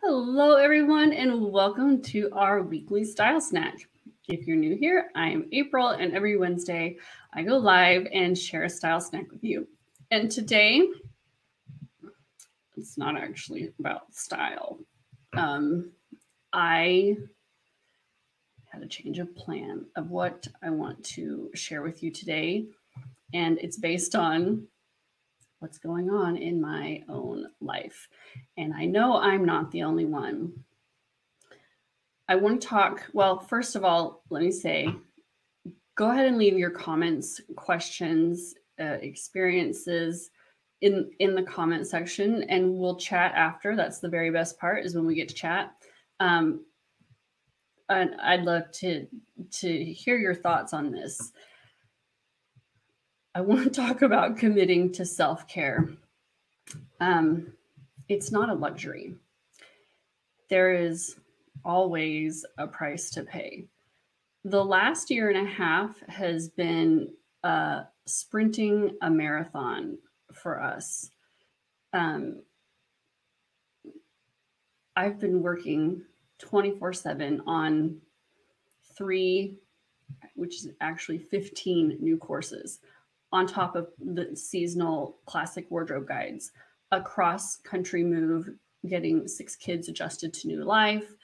Hello, everyone, and welcome to our weekly style snack. If you're new here, I am April, and every Wednesday I go live and share a style snack with you. And today, it's not actually about style. Um, I had a change of plan of what I want to share with you today, and it's based on what's going on in my own life. And I know I'm not the only one. I want to talk, well, first of all, let me say go ahead and leave your comments, questions, uh, experiences in in the comment section and we'll chat after. That's the very best part is when we get to chat. Um, and I'd love to to hear your thoughts on this. I want to talk about committing to self care. Um, it's not a luxury. There is always a price to pay. The last year and a half has been uh, sprinting a marathon for us. Um, I've been working 24 7 on three, which is actually 15 new courses on top of the seasonal classic wardrobe guides, a cross country move, getting six kids adjusted to new life,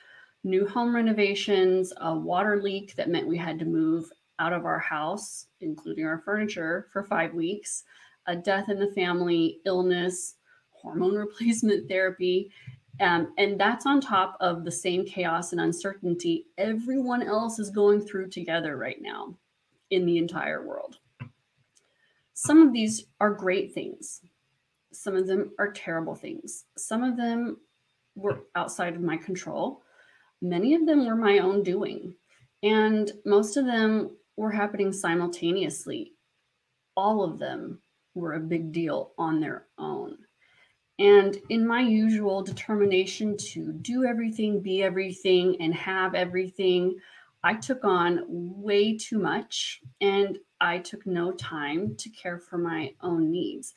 new home renovations, a water leak that meant we had to move out of our house, including our furniture, for five weeks, a death in the family, illness, hormone replacement therapy. Um, and that's on top of the same chaos and uncertainty everyone else is going through together right now in the entire world. Some of these are great things. Some of them are terrible things. Some of them were outside of my control. Many of them were my own doing. And most of them were happening simultaneously. All of them were a big deal on their own. And in my usual determination to do everything, be everything, and have everything, I took on way too much and I took no time to care for my own needs.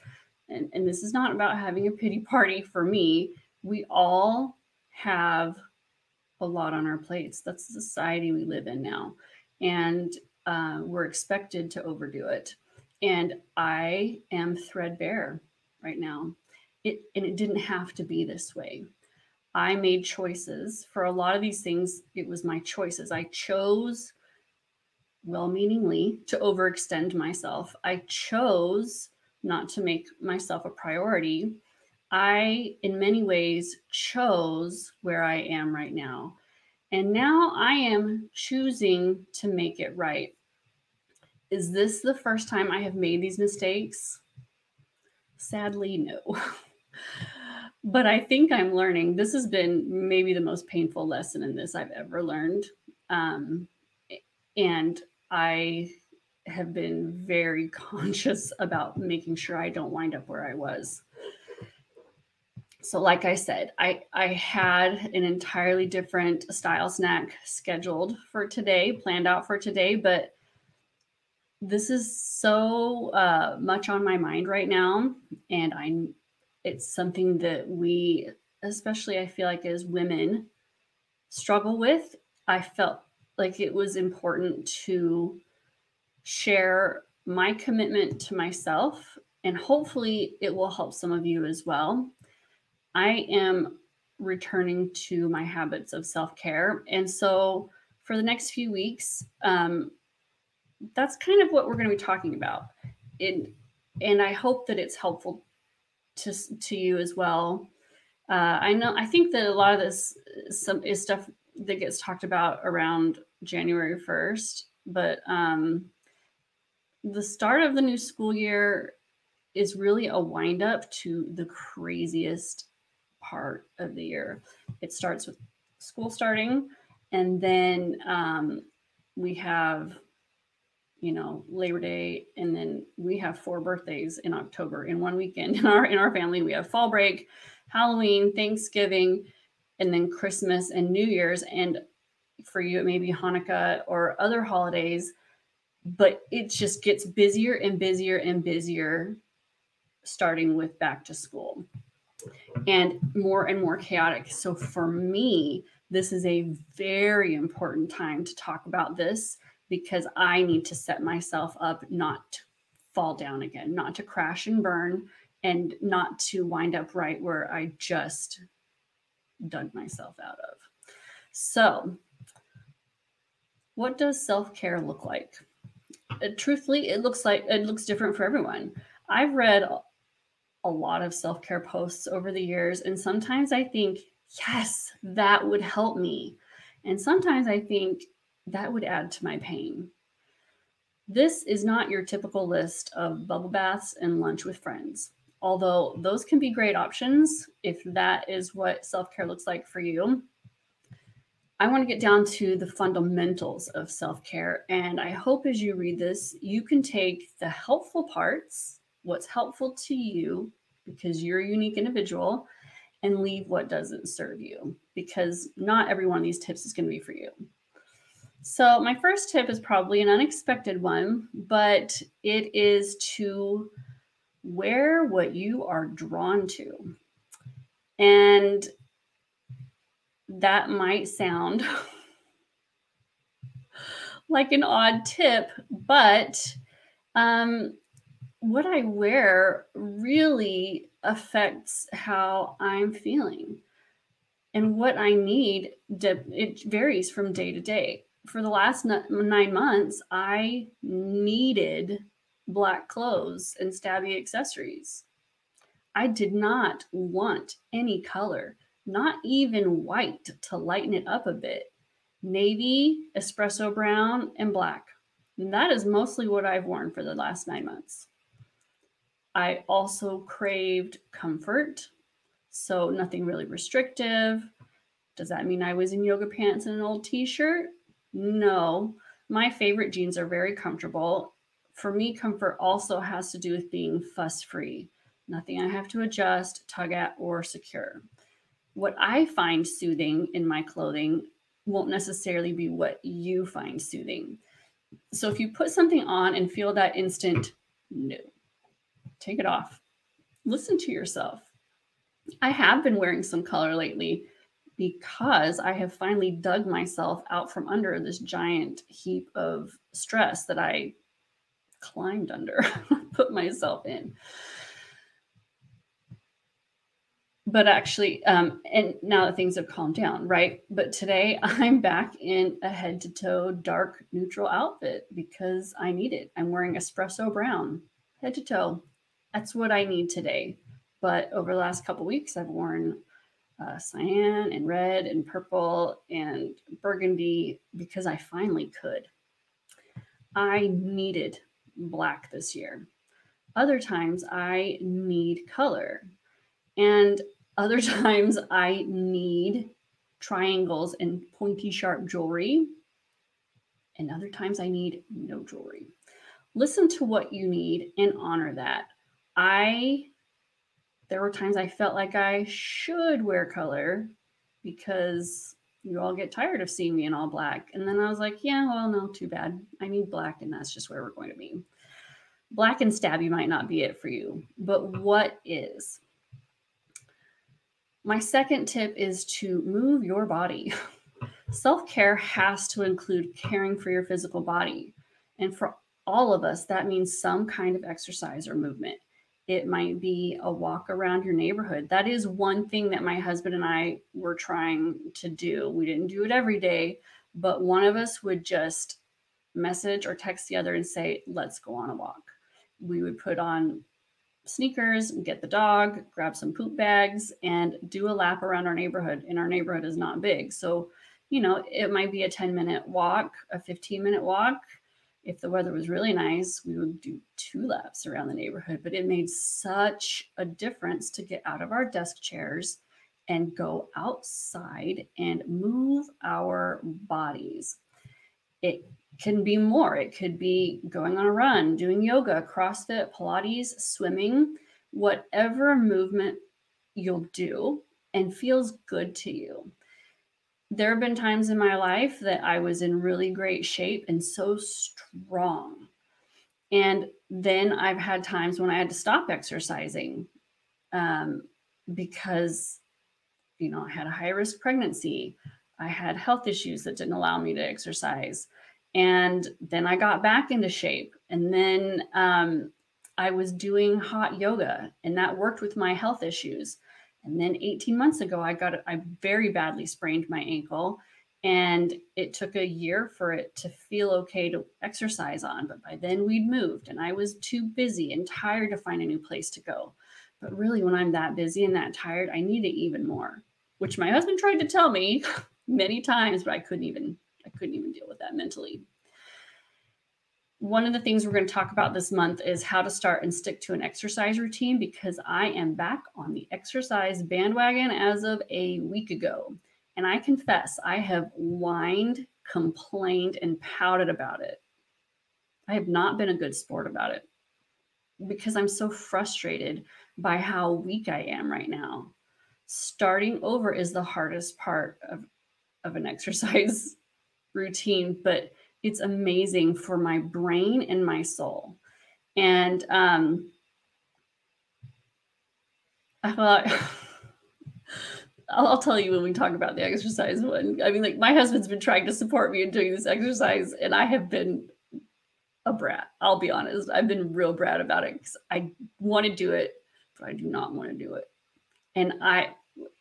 And, and this is not about having a pity party for me. We all have a lot on our plates. That's the society we live in now. And uh, we're expected to overdo it. And I am threadbare right now. It, and it didn't have to be this way. I made choices. For a lot of these things, it was my choices. I chose well meaningly to overextend myself. I chose not to make myself a priority. I, in many ways, chose where I am right now. And now I am choosing to make it right. Is this the first time I have made these mistakes? Sadly, no. but I think I'm learning. This has been maybe the most painful lesson in this I've ever learned. Um, and I have been very conscious about making sure I don't wind up where I was. So, like I said, I, I had an entirely different style snack scheduled for today, planned out for today, but this is so uh, much on my mind right now. And I, it's something that we, especially I feel like as women, struggle with. I felt like it was important to share my commitment to myself, and hopefully it will help some of you as well. I am returning to my habits of self care. And so for the next few weeks, um, that's kind of what we're going to be talking about. It, and I hope that it's helpful to, to you as well. Uh, I know, I think that a lot of this some is stuff that gets talked about around January 1st, but um, the start of the new school year is really a wind up to the craziest part of the year. It starts with school starting, and then um, we have, you know, Labor Day, and then we have four birthdays in October in one weekend. In our in our family, we have fall break, Halloween, Thanksgiving, and then Christmas and New Year's. And for you, it may be Hanukkah or other holidays, but it just gets busier and busier and busier starting with back to school. and more and more chaotic. So for me, this is a very important time to talk about this because I need to set myself up not to fall down again, not to crash and burn, and not to wind up right where I just dug myself out of. So, what does self care look like? Uh, truthfully, it looks like it looks different for everyone. I've read a lot of self care posts over the years, and sometimes I think, yes, that would help me. And sometimes I think that would add to my pain. This is not your typical list of bubble baths and lunch with friends, although those can be great options if that is what self care looks like for you. I want to get down to the fundamentals of self care. And I hope as you read this, you can take the helpful parts, what's helpful to you, because you're a unique individual, and leave what doesn't serve you, because not every one of these tips is going to be for you. So, my first tip is probably an unexpected one, but it is to wear what you are drawn to. And that might sound like an odd tip, but um, what I wear really affects how I'm feeling. And what I need, it varies from day to day. For the last nine months, I needed black clothes and stabby accessories. I did not want any color not even white to lighten it up a bit. Navy, espresso brown, and black. And that is mostly what I've worn for the last nine months. I also craved comfort, so nothing really restrictive. Does that mean I was in yoga pants and an old t shirt? No. My favorite jeans are very comfortable. For me, comfort also has to do with being fuss free. Nothing I have to adjust, tug at, or secure what I find soothing in my clothing won't necessarily be what you find soothing. So if you put something on and feel that instant no, take it off. Listen to yourself. I have been wearing some color lately because I have finally dug myself out from under this giant heap of stress that I climbed under, put myself in but actually um and now that things have calmed down right? But today i'm back in a head to toe dark neutral outfit because i need it. I'm wearing espresso brown head to toe that's what i need today. But over the last couple weeks i've worn uh, cyan and red and purple and burgundy because i finally could. I needed black this year. Other times i need color. And other times I need triangles and pointy sharp jewelry. And other times I need no jewelry. Listen to what you need and honor that. I, there were times I felt like I should wear color because you all get tired of seeing me in all black. And then I was like, yeah, well, no, too bad. I need black, and that's just where we're going to be. Black and stabby might not be it for you, but what is? My second tip is to move your body. Self care has to include caring for your physical body. And for all of us, that means some kind of exercise or movement. It might be a walk around your neighborhood. That is one thing that my husband and I were trying to do. We didn't do it every day, but one of us would just message or text the other and say, Let's go on a walk. We would put on sneakers, get the dog, grab some poop bags, and do a lap around our neighborhood. And our neighborhood is not big. So, you know, it might be a 10 minute walk, a 15 minute walk. If the weather was really nice, we would do two laps around the neighborhood. But it made such a difference to get out of our desk chairs and go outside and move our bodies. It can be more. It could be going on a run, doing yoga, CrossFit, Pilates, swimming, whatever movement you'll do and feels good to you. There have been times in my life that I was in really great shape and so strong. And then I've had times when I had to stop exercising. Um, because, you know, I had a high risk pregnancy. I had health issues that didn't allow me to exercise. And then I got back into shape. And then um, I was doing hot yoga, and that worked with my health issues. And then 18 months ago, I got, I very badly sprained my ankle. And it took a year for it to feel okay to exercise on. But by then we'd moved and I was too busy and tired to find a new place to go. But really, when I'm that busy and that tired, I need it even more, which my husband tried to tell me many times, but I couldn't even, couldn't even deal with that mentally one of the things we're going to talk about this month is how to start and stick to an exercise routine because I am back on the exercise bandwagon as of a week ago. And I confess, I have whined, complained, and pouted about it. I have not been a good sport about it because I'm so frustrated by how weak I am right now. Starting over is the hardest part of, of an exercise routine, but it's amazing for my brain and my soul. And um, I thought, I'll, I'll, tell you when we talk about the exercise one. I mean, like my husband's been trying to support me in doing this exercise, and I have been a brat. I'll be honest. I've been real brat about it because I want to do it, but I do not want to do it. And I,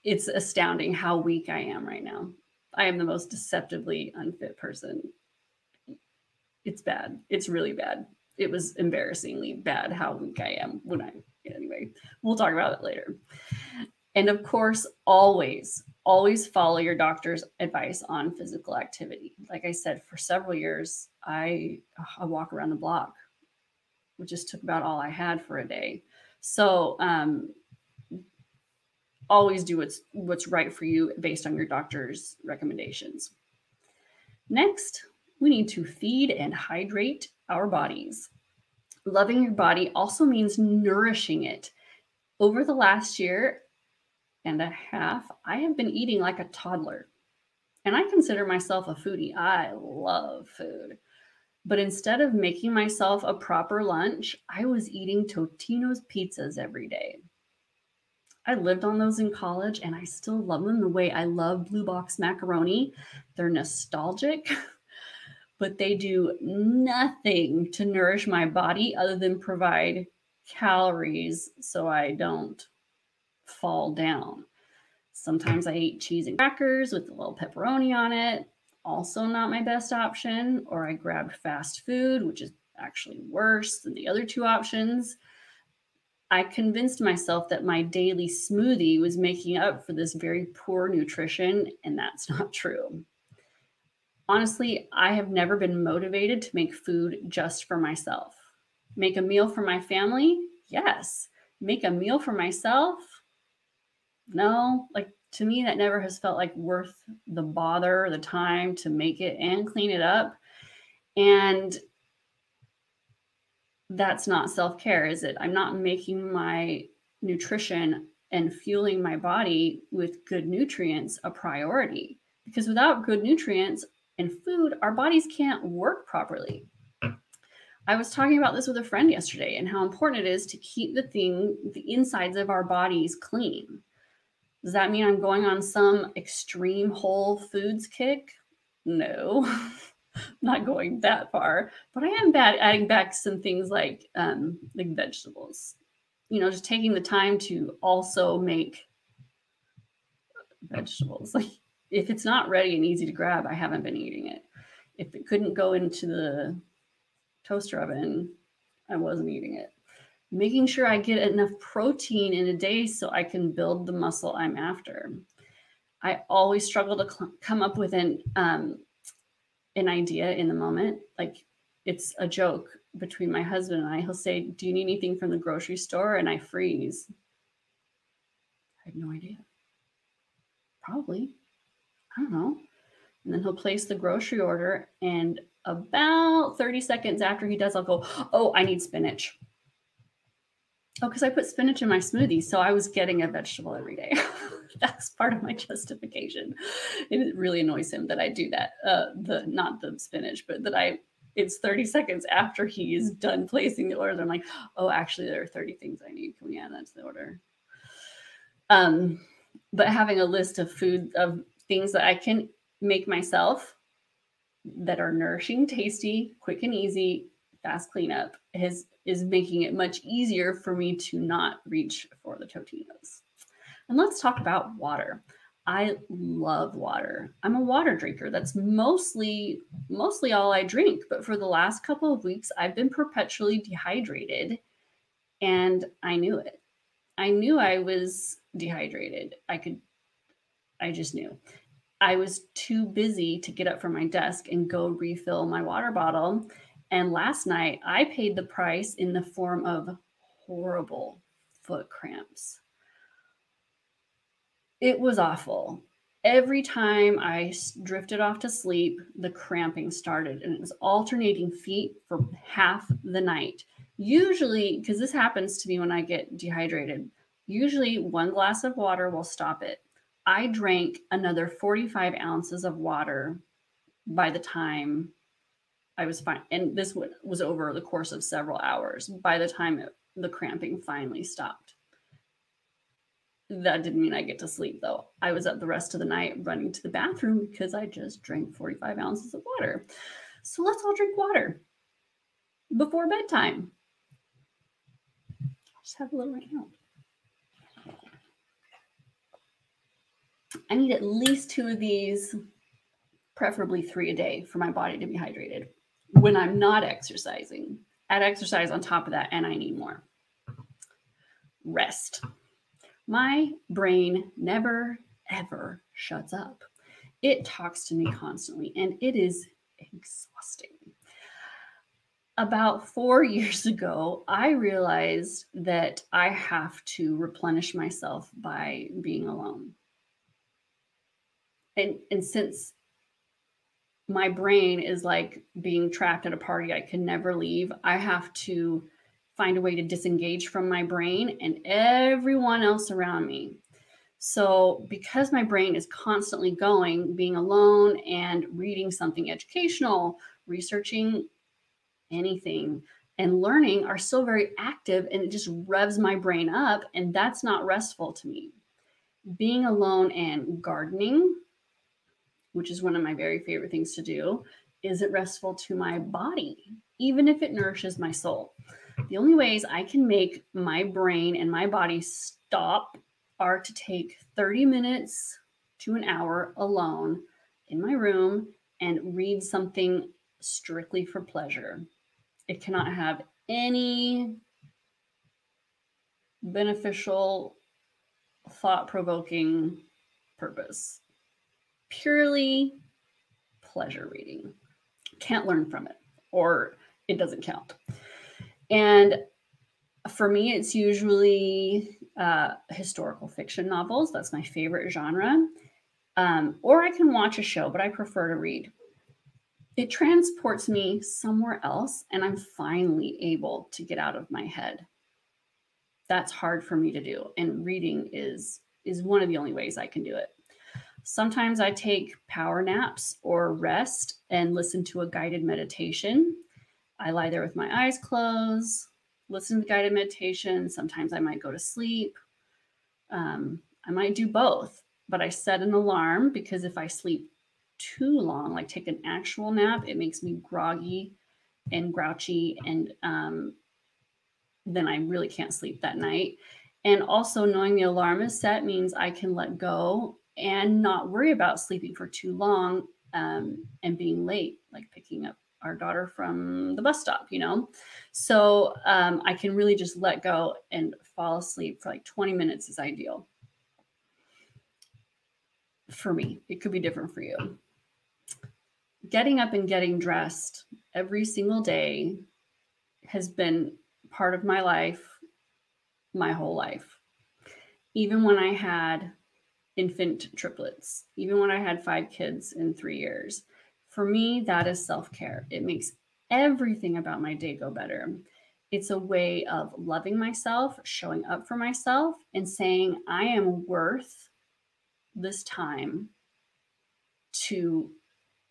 it's astounding how weak I am right now. I am the most deceptively unfit person it's bad. It's really bad. It was embarrassingly bad how weak I am when I, anyway, we'll talk about it later. And of course, always, always follow your doctor's advice on physical activity. Like I said, for several years, I, I walk around the block, which just took about all I had for a day. So, um, always do what's what's right for you based on your doctor's recommendations. Next, we need to feed and hydrate our bodies. Loving your body also means nourishing it. Over the last year and a half, I have been eating like a toddler. And I consider myself a foodie. I love food. But instead of making myself a proper lunch, I was eating Totino's pizzas every day. I lived on those in college and I still love them the way I love blue box macaroni. They're nostalgic. but they do nothing to nourish my body other than provide calories so I don't fall down. Sometimes I eat cheese and crackers with a little pepperoni on it. Also, not my best option. Or I grabbed fast food, which is actually worse than the other two options. I convinced myself that my daily smoothie was making up for this very poor nutrition, and that's not true honestly, I have never been motivated to make food just for myself. Make a meal for my family? Yes. Make a meal for myself? No. Like to me, that never has felt like worth the bother, the time to make it and clean it up. And that's not self care, is it? I'm not making my nutrition and fueling my body with good nutrients a priority because without good nutrients, and food, our bodies can't work properly. I was talking about this with a friend yesterday and how important it is to keep the thing, the insides of our bodies clean. Does that mean I'm going on some extreme whole foods kick? No, not going that far, but I am bad adding back some things like um, like vegetables. You know, just taking the time to also make vegetables. Like if it's not ready and easy to grab, I haven't been eating it. If it couldn't go into the toaster oven, I wasn't eating it. Making sure I get enough protein in a day so I can build the muscle I'm after. I always struggle to come up with an um, an idea in the moment. Like it's a joke between my husband and I. He'll say, "Do you need anything from the grocery store?" And I freeze. I have no idea. Probably. I don't know. And then he'll place the grocery order. And about 30 seconds after he does, I'll go, Oh, I need spinach. Oh, because I put spinach in my smoothie. So I was getting a vegetable every day. That's part of my justification. It really annoys him that I do that. Uh, the not the spinach, but that I it's 30 seconds after he is done placing the order. I'm like, oh, actually, there are 30 things I need. Can we add that to the order? Um, but having a list of food of things that I can make myself that are nourishing, tasty, quick and easy, fast cleanup has is making it much easier for me to not reach for the Totinos. And let's talk about water. I love water. I'm a water drinker. That's mostly mostly all I drink, but for the last couple of weeks I've been perpetually dehydrated and I knew it. I knew I was dehydrated. I could I just knew. I was too busy to get up from my desk and go refill my water bottle. And last night I paid the price in the form of horrible foot cramps it was awful. Every time I drifted off to sleep, the cramping started and it was alternating feet for half the night. Usually, because this happens to me when I get dehydrated, usually one glass of water will stop it. I drank another 45 ounces of water by the time I was fine. And this was over the course of several hours by the time it, the cramping finally stopped. That didn't mean I get to sleep though. I was up the rest of the night running to the bathroom because I just drank 45 ounces of water. So let's all drink water before bedtime. I'll just have a little right now. I need at least two of these, preferably three a day, for my body to be hydrated when I'm not exercising. Add exercise on top of that, and I need more. Rest. My brain never, ever shuts up. It talks to me constantly, and it is exhausting. About four years ago, I realized that I have to replenish myself by being alone. And, and since my brain is like being trapped at a party I can never leave, I have to find a way to disengage from my brain and everyone else around me. So, because my brain is constantly going, being alone and reading something educational, researching anything, and learning are still very active and it just revs my brain up. And that's not restful to me. Being alone and gardening, which is one of my very favorite things to do, isn't restful to my body, even if it nourishes my soul. The only ways I can make my brain and my body stop are to take 30 minutes to an hour alone in my room and read something strictly for pleasure. It cannot have any beneficial, thought provoking purpose. Purely pleasure reading. Can't learn from it, or it doesn't count. And for me, it's usually uh, historical fiction novels. That's my favorite genre. Um, or I can watch a show, but I prefer to read. It transports me somewhere else, and I'm finally able to get out of my head. That's hard for me to do, and reading is is one of the only ways I can do it. Sometimes I take power naps or rest and listen to a guided meditation. I lie there with my eyes closed, listen to guided meditation. Sometimes I might go to sleep. Um, I might do both, but I set an alarm because if I sleep too long, like take an actual nap, it makes me groggy and grouchy, and um, then I really can't sleep that night. And also, knowing the alarm is set means I can let go and not worry about sleeping for too long um, and being late, like picking up our daughter from the bus stop, you know? So um, I can really just let go and fall asleep for like 20 minutes is ideal. For me, it could be different for you. Getting up and getting dressed every single day has been part of my life my whole life. Even when I had infant triplets, even when I had five kids in three years, for me, that is self care. It makes everything about my day go better. It's a way of loving myself, showing up for myself, and saying, I am worth this time to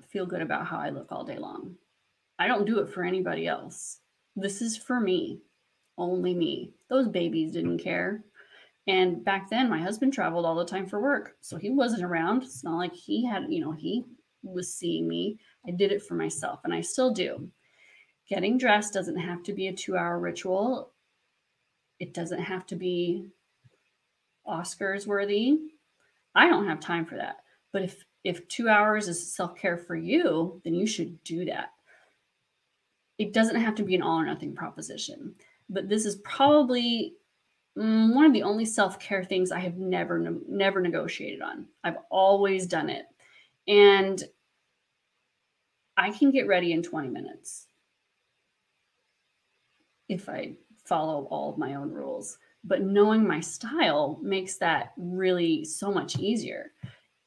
feel good about how I look all day long. I don't do it for anybody else. This is for me, only me. Those babies didn't care. And back then, my husband traveled all the time for work. So he wasn't around. It's not like he had, you know, he was seeing me. I did it for myself, and I still do. Getting dressed doesn't have to be a two hour ritual, it doesn't have to be Oscars worthy. I don't have time for that. But if if two hours is self care for you, then you should do that. It doesn't have to be an all or nothing proposition. But this is probably mm, one of the only self care things I have never never negotiated on. I've always done it, and I can get ready in 20 minutes if I follow all of my own rules. But knowing my style makes that really so much easier.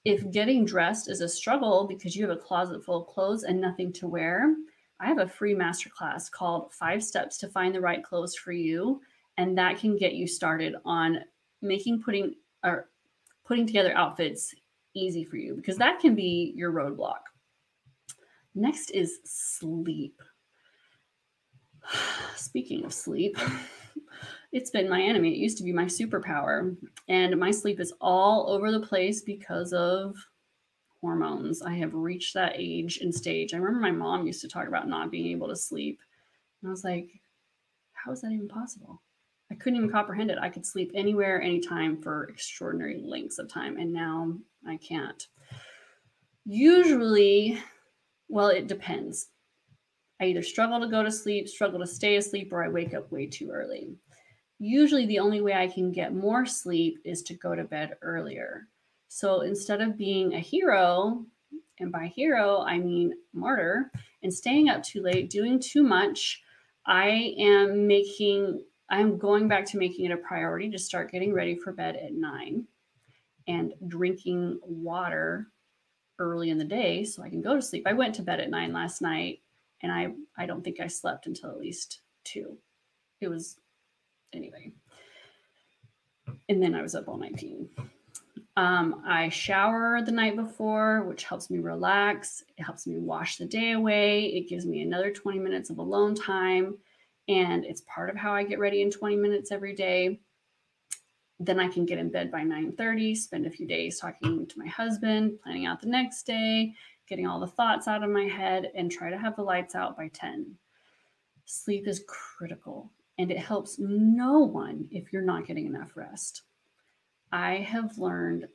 If getting dressed is a struggle because you have a closet full of clothes and nothing to wear, I have a free masterclass called Five Steps to Find the Right Clothes for You. And that can get you started on making putting or putting together outfits easy for you because that can be your roadblock. Next is sleep. Speaking of sleep, it's been my enemy. It used to be my superpower. And my sleep is all over the place because of hormones. I have reached that age and stage. I remember my mom used to talk about not being able to sleep. And I was like, how is that even possible? I couldn't even comprehend it. I could sleep anywhere, anytime for extraordinary lengths of time. And now I can't. Usually, well, it depends. I either struggle to go to sleep, struggle to stay asleep, or I wake up way too early. Usually, the only way I can get more sleep is to go to bed earlier. So instead of being a hero, and by hero, I mean martyr, and staying up too late, doing too much, I am making, I'm going back to making it a priority to start getting ready for bed at nine and drinking water early in the day so I can go to sleep. I went to bed at nine last night and I I don't think I slept until at least two. It was anyway. And then I was up all night peeing. Um, I shower the night before, which helps me relax. It helps me wash the day away. It gives me another 20 minutes of alone time. And it's part of how I get ready in 20 minutes every day. Then I can get in bed by 9:30, spend a few days talking to my husband, planning out the next day, getting all the thoughts out of my head, and try to have the lights out by 10. Sleep is critical and it helps no one if you're not getting enough rest. I have learned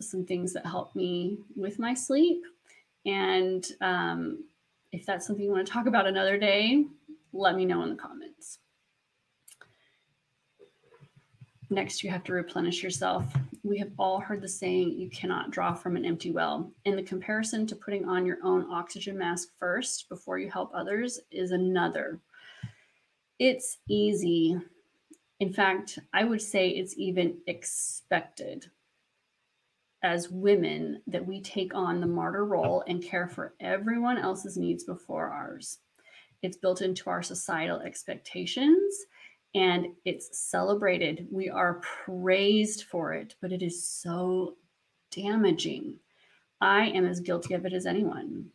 some things that help me with my sleep. And um, if that's something you want to talk about another day, let me know in the comments. Next, you have to replenish yourself. We have all heard the saying, you cannot draw from an empty well. And the comparison to putting on your own oxygen mask first before you help others is another. It's easy. In fact, I would say it's even expected as women that we take on the martyr role and care for everyone else's needs before ours. It's built into our societal expectations and it's celebrated. We are praised for it, but it is so damaging. I am as guilty of it as anyone.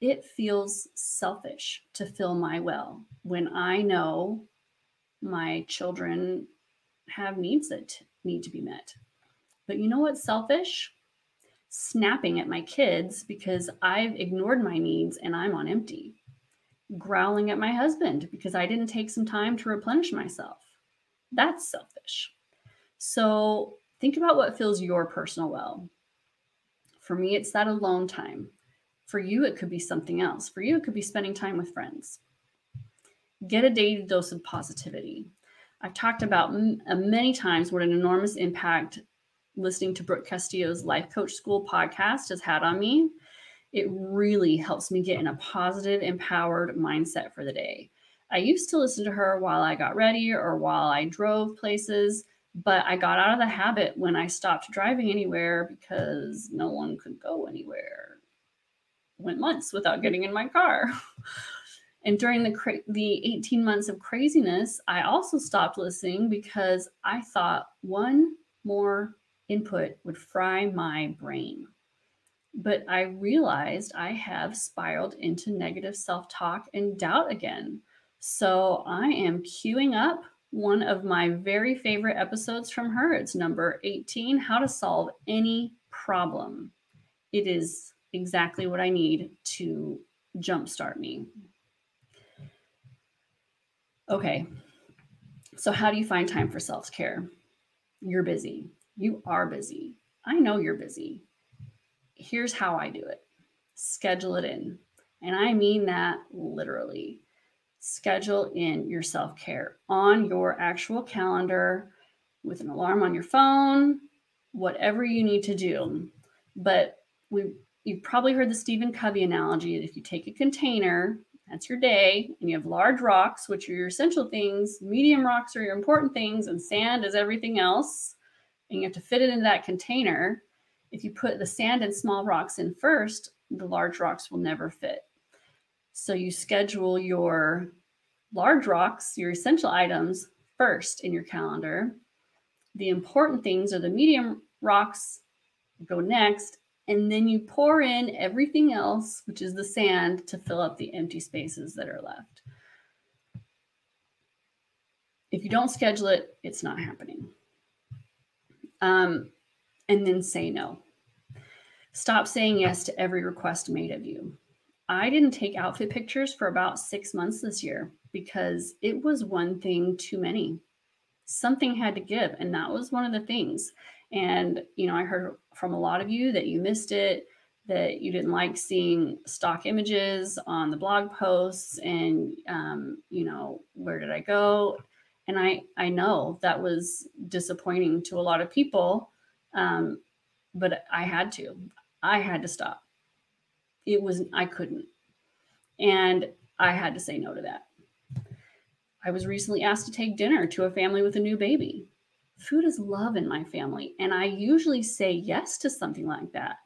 It feels selfish to fill my well when I know my children have needs that need to be met. But you know what's selfish? Snapping at my kids because I've ignored my needs and I'm on empty growling at my husband because I didn't take some time to replenish myself. That's selfish. So think about what fills your personal well. For me, it's that alone time. For you, it could be something else. For you, it could be spending time with friends. Get a daily dose of positivity. I've talked about m- uh, many times what an enormous impact listening to Brooke Castillo's Life Coach School podcast has had on me it really helps me get in a positive, empowered mindset for the day. I used to listen to her while I got ready or while I drove places, but I got out of the habit when I stopped driving anywhere because no one could go anywhere. Went months without getting in my car. and during the cra- the 18 months of craziness, I also stopped listening because I thought one more input would fry my brain. But I realized I have spiraled into negative self talk and doubt again. So I am queuing up one of my very favorite episodes from her. It's number 18 How to Solve Any Problem. It is exactly what I need to jumpstart me. Okay, so how do you find time for self care? You're busy. You are busy. I know you're busy. Here's how I do it schedule it in. And I mean that literally. Schedule in your self care on your actual calendar with an alarm on your phone, whatever you need to do. But we you've probably heard the Stephen Covey analogy that if you take a container, that's your day, and you have large rocks, which are your essential things, medium rocks are your important things, and sand is everything else, and you have to fit it into that container. If you put the sand and small rocks in first, the large rocks will never fit. So you schedule your large rocks, your essential items, first in your calendar. The important things are the medium rocks go next, and then you pour in everything else, which is the sand, to fill up the empty spaces that are left. If you don't schedule it, it's not happening. Um, and then say no. Stop saying yes to every request made of you. I didn't take outfit pictures for about six months this year because it was one thing too many. Something had to give, and that was one of the things. And, you know, I heard from a lot of you that you missed it, that you didn't like seeing stock images on the blog posts, and, um, you know, where did I go? And I, I know that was disappointing to a lot of people, um, but I had to. I had to stop. It was, I couldn't. And I had to say no to that. I was recently asked to take dinner to a family with a new baby. Food is love in my family. And I usually say yes to something like that,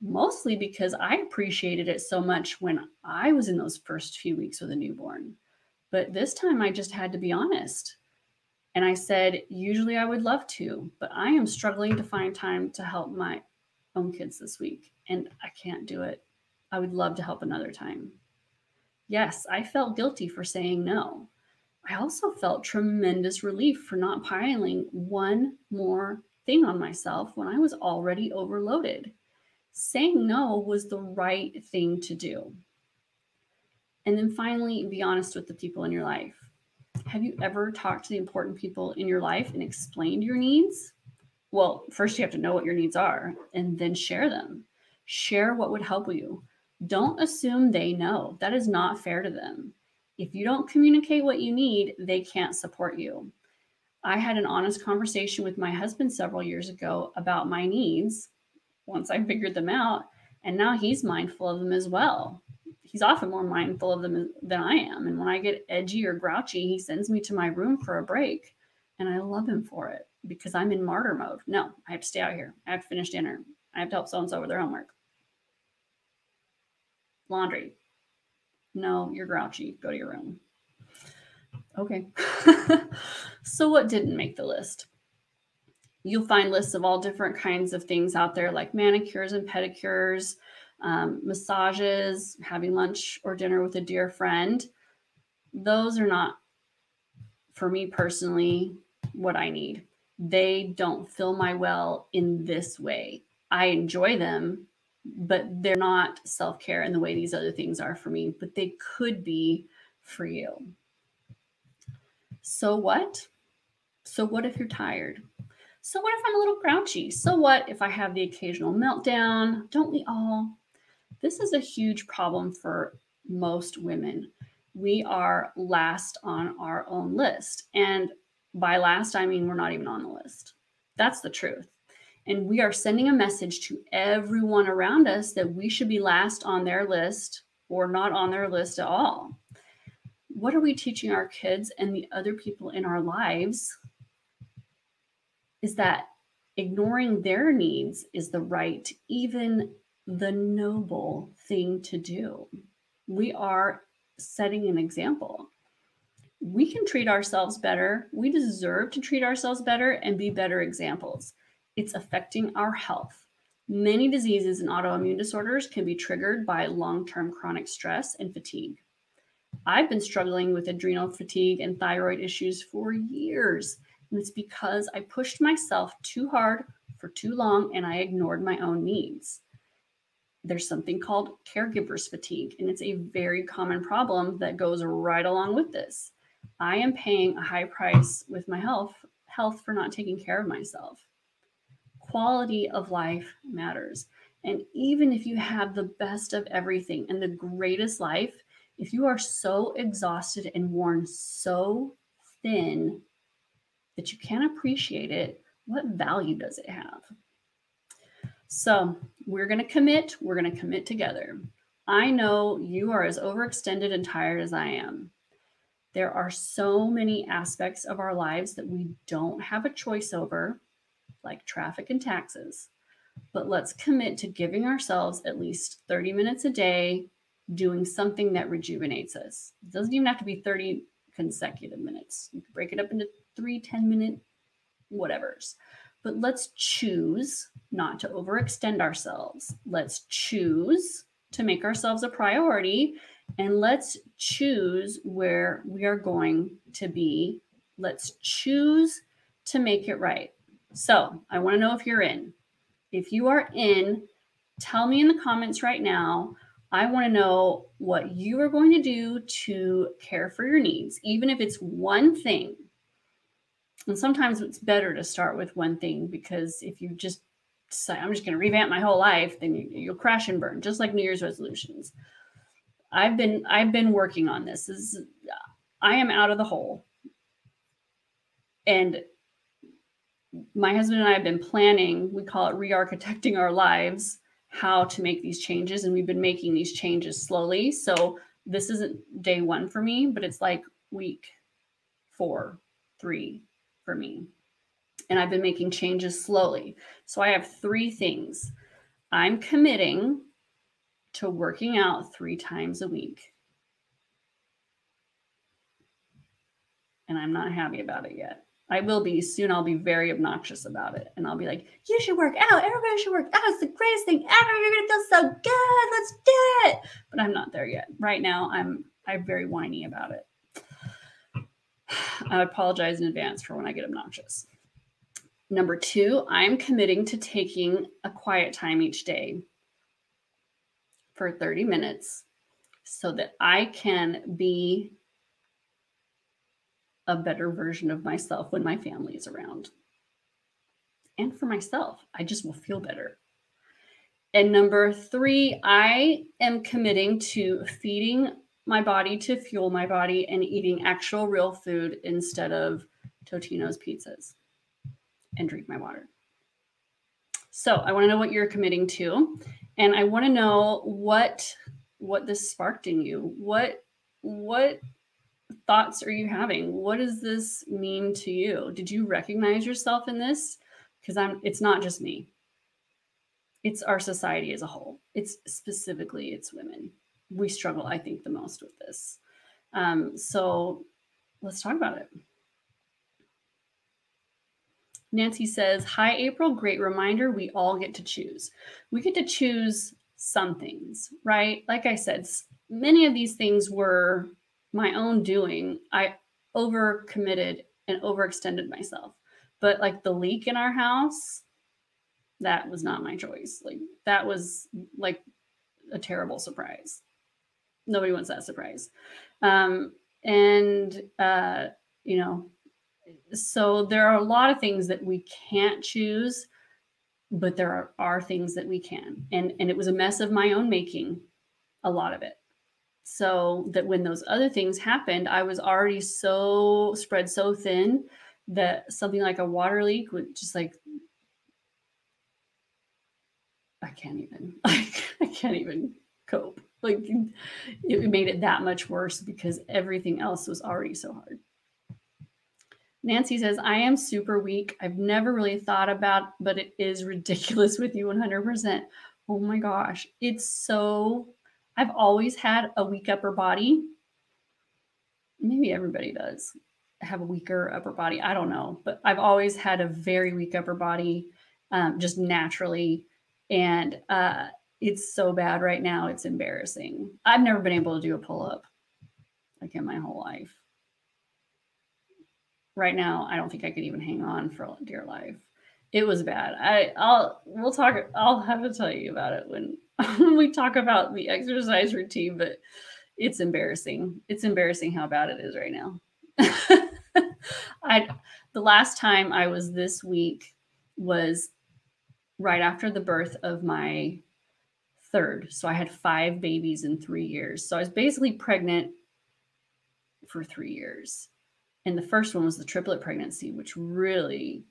mostly because I appreciated it so much when I was in those first few weeks with a newborn. But this time I just had to be honest. And I said, usually I would love to, but I am struggling to find time to help my own kids this week, and I can't do it. I would love to help another time. Yes, I felt guilty for saying no. I also felt tremendous relief for not piling one more thing on myself when I was already overloaded. Saying no was the right thing to do. And then finally, be honest with the people in your life. Have you ever talked to the important people in your life and explained your needs? Well, first you have to know what your needs are and then share them. Share what would help you. Don't assume they know. That is not fair to them. If you don't communicate what you need, they can't support you. I had an honest conversation with my husband several years ago about my needs once I figured them out. And now he's mindful of them as well. He's often more mindful of them than I am. And when I get edgy or grouchy, he sends me to my room for a break. And I love him for it because I'm in martyr mode. No, I have to stay out here. I have to finish dinner. I have to help so and so with their homework. Laundry. No, you're grouchy. Go to your room. Okay. so, what didn't make the list? You'll find lists of all different kinds of things out there, like manicures and pedicures, um, massages, having lunch or dinner with a dear friend. Those are not, for me personally, what I need they don't fill my well in this way. I enjoy them, but they're not self care in the way these other things are for me, but they could be for you. So what? So what if you're tired? So what if I'm a little grouchy? So what if I have the occasional meltdown? Don't we all? This is a huge problem for most women. We are last on our own list. And by last, I mean we're not even on the list. That's the truth. And we are sending a message to everyone around us that we should be last on their list or not on their list at all. What are we teaching our kids and the other people in our lives? Is that ignoring their needs is the right, even the noble thing to do. We are setting an example we can treat ourselves better. We deserve to treat ourselves better and be better examples. It's affecting our health. Many diseases and autoimmune disorders can be triggered by long term chronic stress and fatigue. I've been struggling with adrenal fatigue and thyroid issues for years. And it's because I pushed myself too hard for too long and I ignored my own needs. There's something called caregiver's fatigue, and it's a very common problem that goes right along with this. I am paying a high price with my health health for not taking care of myself. Quality of life matters. And even if you have the best of everything and the greatest life, if you are so exhausted and worn so thin that you can't appreciate it, what value does it have? So, we're going to commit. We're going to commit together. I know you are as overextended and tired as I am. There are so many aspects of our lives that we don't have a choice over, like traffic and taxes. But let's commit to giving ourselves at least 30 minutes a day doing something that rejuvenates us. It doesn't even have to be 30 consecutive minutes. You can break it up into three 10 minute whatevers. But let's choose not to overextend ourselves. Let's choose to make ourselves a priority and let's choose where we are going to be. Let's choose to make it right. So I want to know if you're in. If you are in, tell me in the comments right now. I want to know what you are going to do to care for your needs, even if it's one thing. And sometimes it's better to start with one thing because if you just say, I'm just going to revamp my whole life, then you, will crash and burn, just like New Year's resolutions. I've been I've been working on this. this is I am out of the hole. And my husband and I have been planning, we call it re-architecting our lives, how to make these changes. And we've been making these changes slowly. So this isn't day one for me, but it's like week four, three for me. And I've been making changes slowly. So I have three things. I'm committing to working out three times a week. And I'm not happy about it yet. I will be soon. I'll be very obnoxious about it. And I'll be like, you should work out. Everybody should work out. It's the greatest thing ever. You're going to feel so good. Let's do it. But I'm not there yet. Right now, I'm I'm very whiny about it. I apologize in advance for when I get obnoxious. Number two, I'm committing to taking a quiet time each day for 30 minutes so that I can be a better version of myself when my family is around. And for myself, I just will feel better. And number three, I am committing to feeding my body to fuel my body and eating actual real food instead of Totino's pizzas and drink my water. So I want to know what you're committing to and I want to know what what this sparked in you. What what thoughts are you having? What does this mean to you? Did you recognize yourself in this? Because I'm it's not just me. It's our society as a whole. It's specifically it's women. We struggle, I think, the most with this. Um, so let's talk about it. Nancy says, Hi, April. Great reminder. We all get to choose. We get to choose some things, right? Like I said, many of these things were my own doing. I overcommitted and overextended myself. But like the leak in our house, that was not my choice. Like that was like a terrible surprise. Nobody wants that surprise. Um, and, uh, you know, so there are a lot of things that we can't choose but there are, are things that we can. And and it was a mess of my own making a lot of it. So that when those other things happened i was already so spread so thin that something like a water leak would just like i can't even i can't even cope. Like it made it that much worse because everything else was already so hard Nancy says, I am super weak. I've never really thought about, but it is ridiculous with you 100%. Oh my gosh. It's so, I've always had a weak upper body. Maybe everybody does have a weaker upper body. I don't know, but I've always had a very weak upper body um, just naturally. And uh, it's so bad right now. It's embarrassing. I've never been able to do a pull up. like in my whole life. Right now, I don't think I could even hang on for dear life. It was bad. I I'll we'll talk I'll have to tell you about it when, when we talk about the exercise routine, but it's embarrassing. It's embarrassing how bad it is right now. I the last time I was this weak was right after the birth of my third. So I had five babies in three years. So I was basically pregnant for three years. And the first one was the triplet pregnancy, which really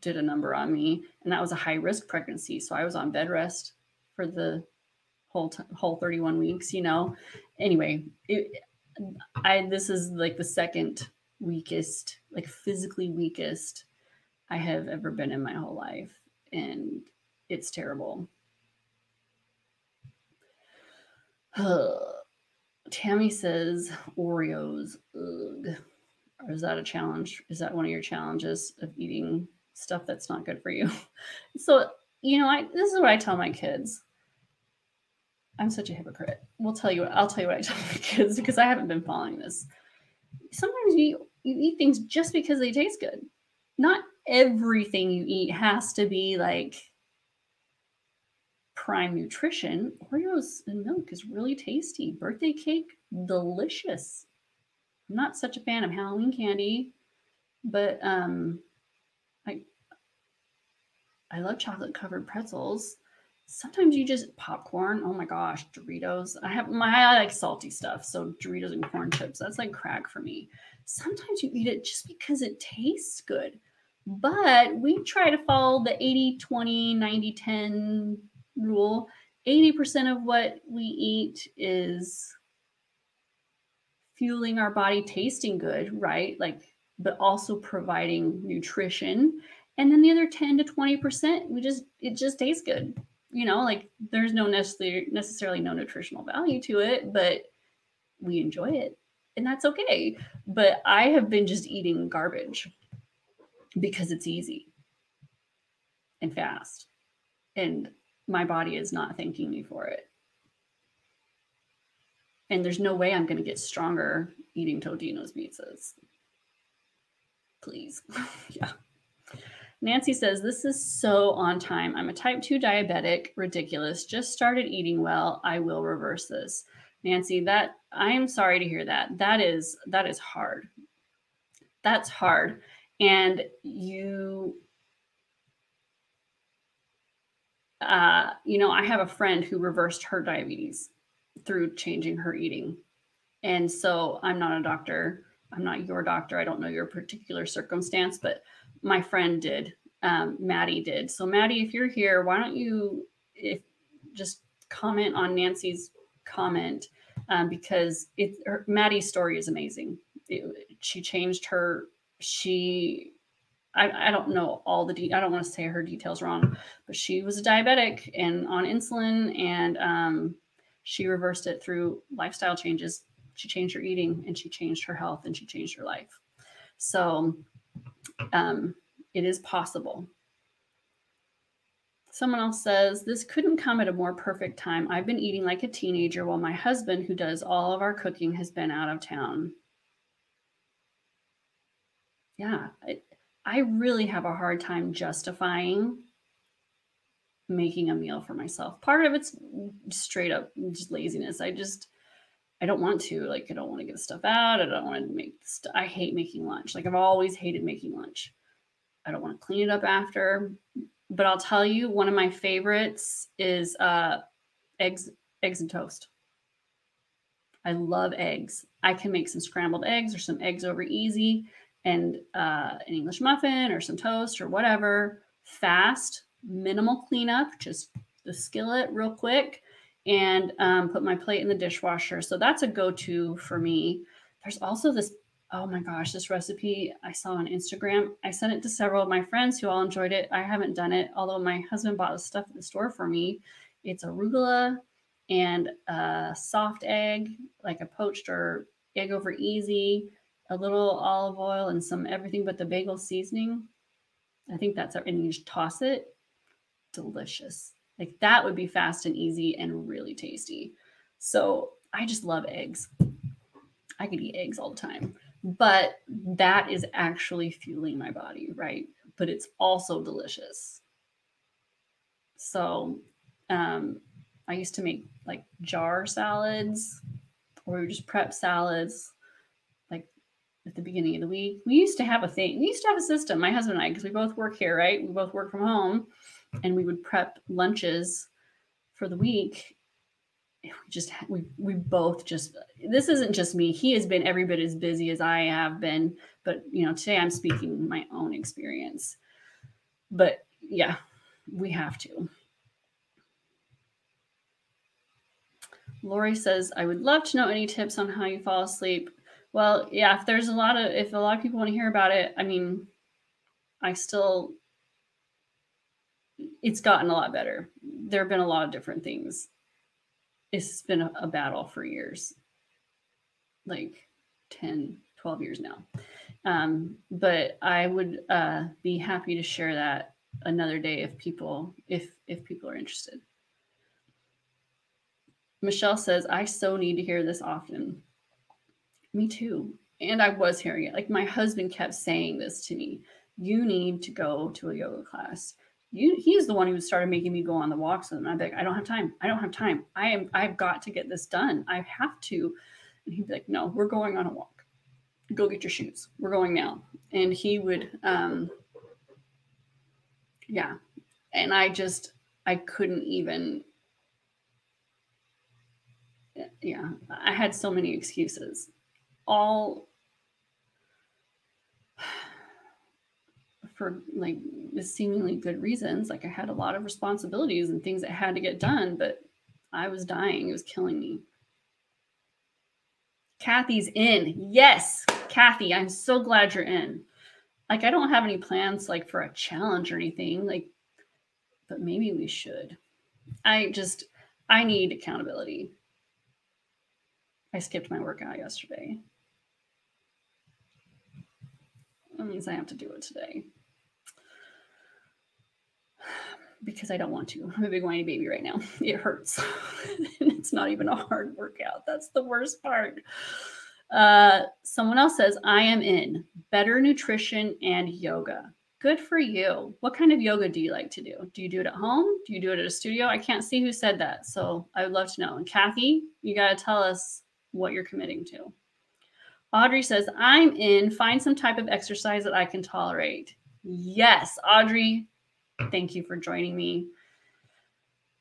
did a number on me. And that was a high risk pregnancy. So I was on bed rest for the whole t- whole 31 weeks, you know. Anyway, it, I this is like the second weakest, like physically weakest I have ever been in my whole life. And it's terrible. Tammy says Oreos. Ugh. Or is that a challenge? Is that one of your challenges of eating stuff that's not good for you? so, you know, I this is what I tell my kids. I'm such a hypocrite. We'll tell you what I'll tell you what I tell my kids because I haven't been following this. Sometimes you you eat things just because they taste good. Not everything you eat has to be like prime nutrition. Oreos and milk is really tasty. Birthday cake, delicious. I'm not such a fan of Halloween candy, but um I I love chocolate covered pretzels sometimes you just popcorn. Oh my gosh, Doritos. I have my I like salty stuff, so Doritos and corn chips. That's like crack for me. Sometimes you eat it just because it tastes good. But we try to follow the 80 20 90 10 rule. 80% of what we eat is fueling our body tasting good, right? Like but also providing nutrition. And then the other 10 to 20%, we just it just tastes good you know, like there's no necessarily necessarily no nutritional value to it, but we enjoy it and that's okay. But I have been just eating garbage because it's easy and fast. And my body is not thanking me for it. And there's no way I'm going to get stronger eating Totino's pizzas. Please. yeah. Nancy says, This is so on time. I'm a type 2 diabetic. Ridiculous. Just started eating well. I will reverse this. Nancy, that I am sorry to hear that. That is that is hard. That's hard. And you uh, you know, I have a friend who reversed her diabetes through changing her eating. And so I'm not a doctor. I'm not your doctor. I don't know your particular circumstance, but my friend did. Um, Maddie did. So Maddie, if you're here, why don't you if just comment on Nancy's comment um, because it her, Maddie's story is amazing. It, she changed her. She I, I, don't know all the de- I don't want to say her details wrong, but she was a diabetic and on insulin, and um, she reversed it through lifestyle changes. She changed her eating, and she changed her health, and she changed her life. So um, it is possible. Someone else says, This couldn't come at a more perfect time. I've been eating like a teenager while my husband, who does all of our cooking, has been out of town. Yeah, I, I really have a hard time justifying making a meal for myself. Part of it's straight up just laziness. I just, I don't want to. Like, I don't want to get stuff out. I don't want to make. I hate making lunch. Like, I've always hated making lunch. I don't want to clean it up after. But I'll tell you, one of my favorites is uh, eggs, eggs and toast. I love eggs. I can make some scrambled eggs or some eggs over easy and uh, an English muffin or some toast or whatever. Fast, minimal cleanup, just the skillet real quick and um, put my plate in the dishwasher. So that's a go to for me. There's also this, oh my gosh, this recipe I saw on Instagram. I sent it to several of my friends who all enjoyed it. I haven't done it, although my husband bought the stuff at the store for me. It's arugula and a soft egg, like a poached or egg over easy, a little olive oil, and some everything but the bagel seasoning. I think that's, our, and you just toss it. Delicious. Like that would be fast and easy and really tasty. So I just love eggs. I could eat eggs all the time, but that is actually fueling my body, right? But it's also delicious. So, um, I used to make like jar salads or just prep salads at the beginning of the week. We used to have a thing. We used to have a system, my husband and I, because we both work here, right? We both work from home and we would prep lunches for the week. We just we we both just this isn't just me. He has been every bit as busy as I have been, but you know, today I'm speaking my own experience. But yeah, we have to. Lori says, I would love to know any tips on how you fall asleep. Well, yeah, if there's a lot of, if a lot of people want to hear about it, I mean, I still, it's gotten a lot better. There have been a lot of different things. It's been a, a battle for years, like 10, 12 years now. Um, but I would uh, be happy to share that another day if people, if, if people are interested. Michelle says, I so need to hear this often. Me too. And I was hearing it. Like my husband kept saying this to me. You need to go to a yoga class. You, he's the one who started making me go on the walks with him. I'd be like, I don't have time. I don't have time. I am I've got to get this done. I have to. And he'd be like, No, we're going on a walk. Go get your shoes. We're going now. And he would um yeah. And I just I couldn't even yeah, I had so many excuses, all for like seemingly good reasons. Like I had a lot of responsibilities and things that had to get done, but I was dying. It was killing me. Kathy's in. Yes, Kathy, I'm so glad you're in. Like I don't have any plans like for a challenge or anything, like but maybe we should. I just I need accountability. I skipped my workout yesterday. That means I have to do it today. Because I don't want to. I'm a big whiny baby right now. It hurts. it's not even a hard workout. That's the worst part. Uh, someone else says, I am in better nutrition and yoga. Good for you. What kind of yoga do you like to do? Do you do it at home? Do you do it at a studio? I can't see who said that. So I would love to know. And Kathy, you got to tell us what you're committing to. Audrey says, I'm in. Find some type of exercise that I can tolerate. Yes, Audrey, thank you for joining me.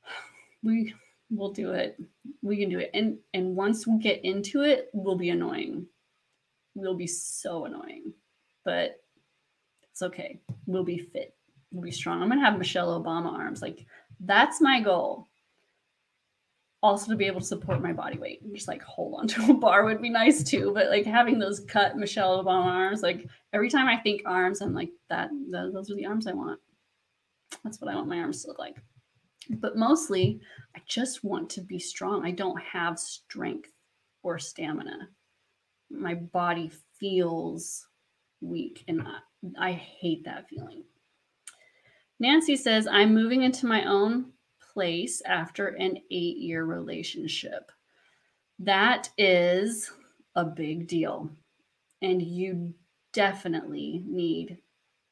We will do it. We can do it. And and once we get into it, we'll be annoying. We'll be so annoying. But it's okay. We'll be fit. We'll be strong. I'm gonna have Michelle Obama arms. Like that's my goal also to be able to support my body weight. and Just like hold on to a bar would be nice too. But like having those cut Michelle Obama arms, like every time I think arms, I'm like that. those are the arms I want. That's what I want my arms to look like. But mostly, I just want to be strong. I don't have strength or stamina. My body feels weak, and I, I hate that feeling. Nancy says, I'm moving into my own place after an eight year relationship. That is a big deal. And you definitely need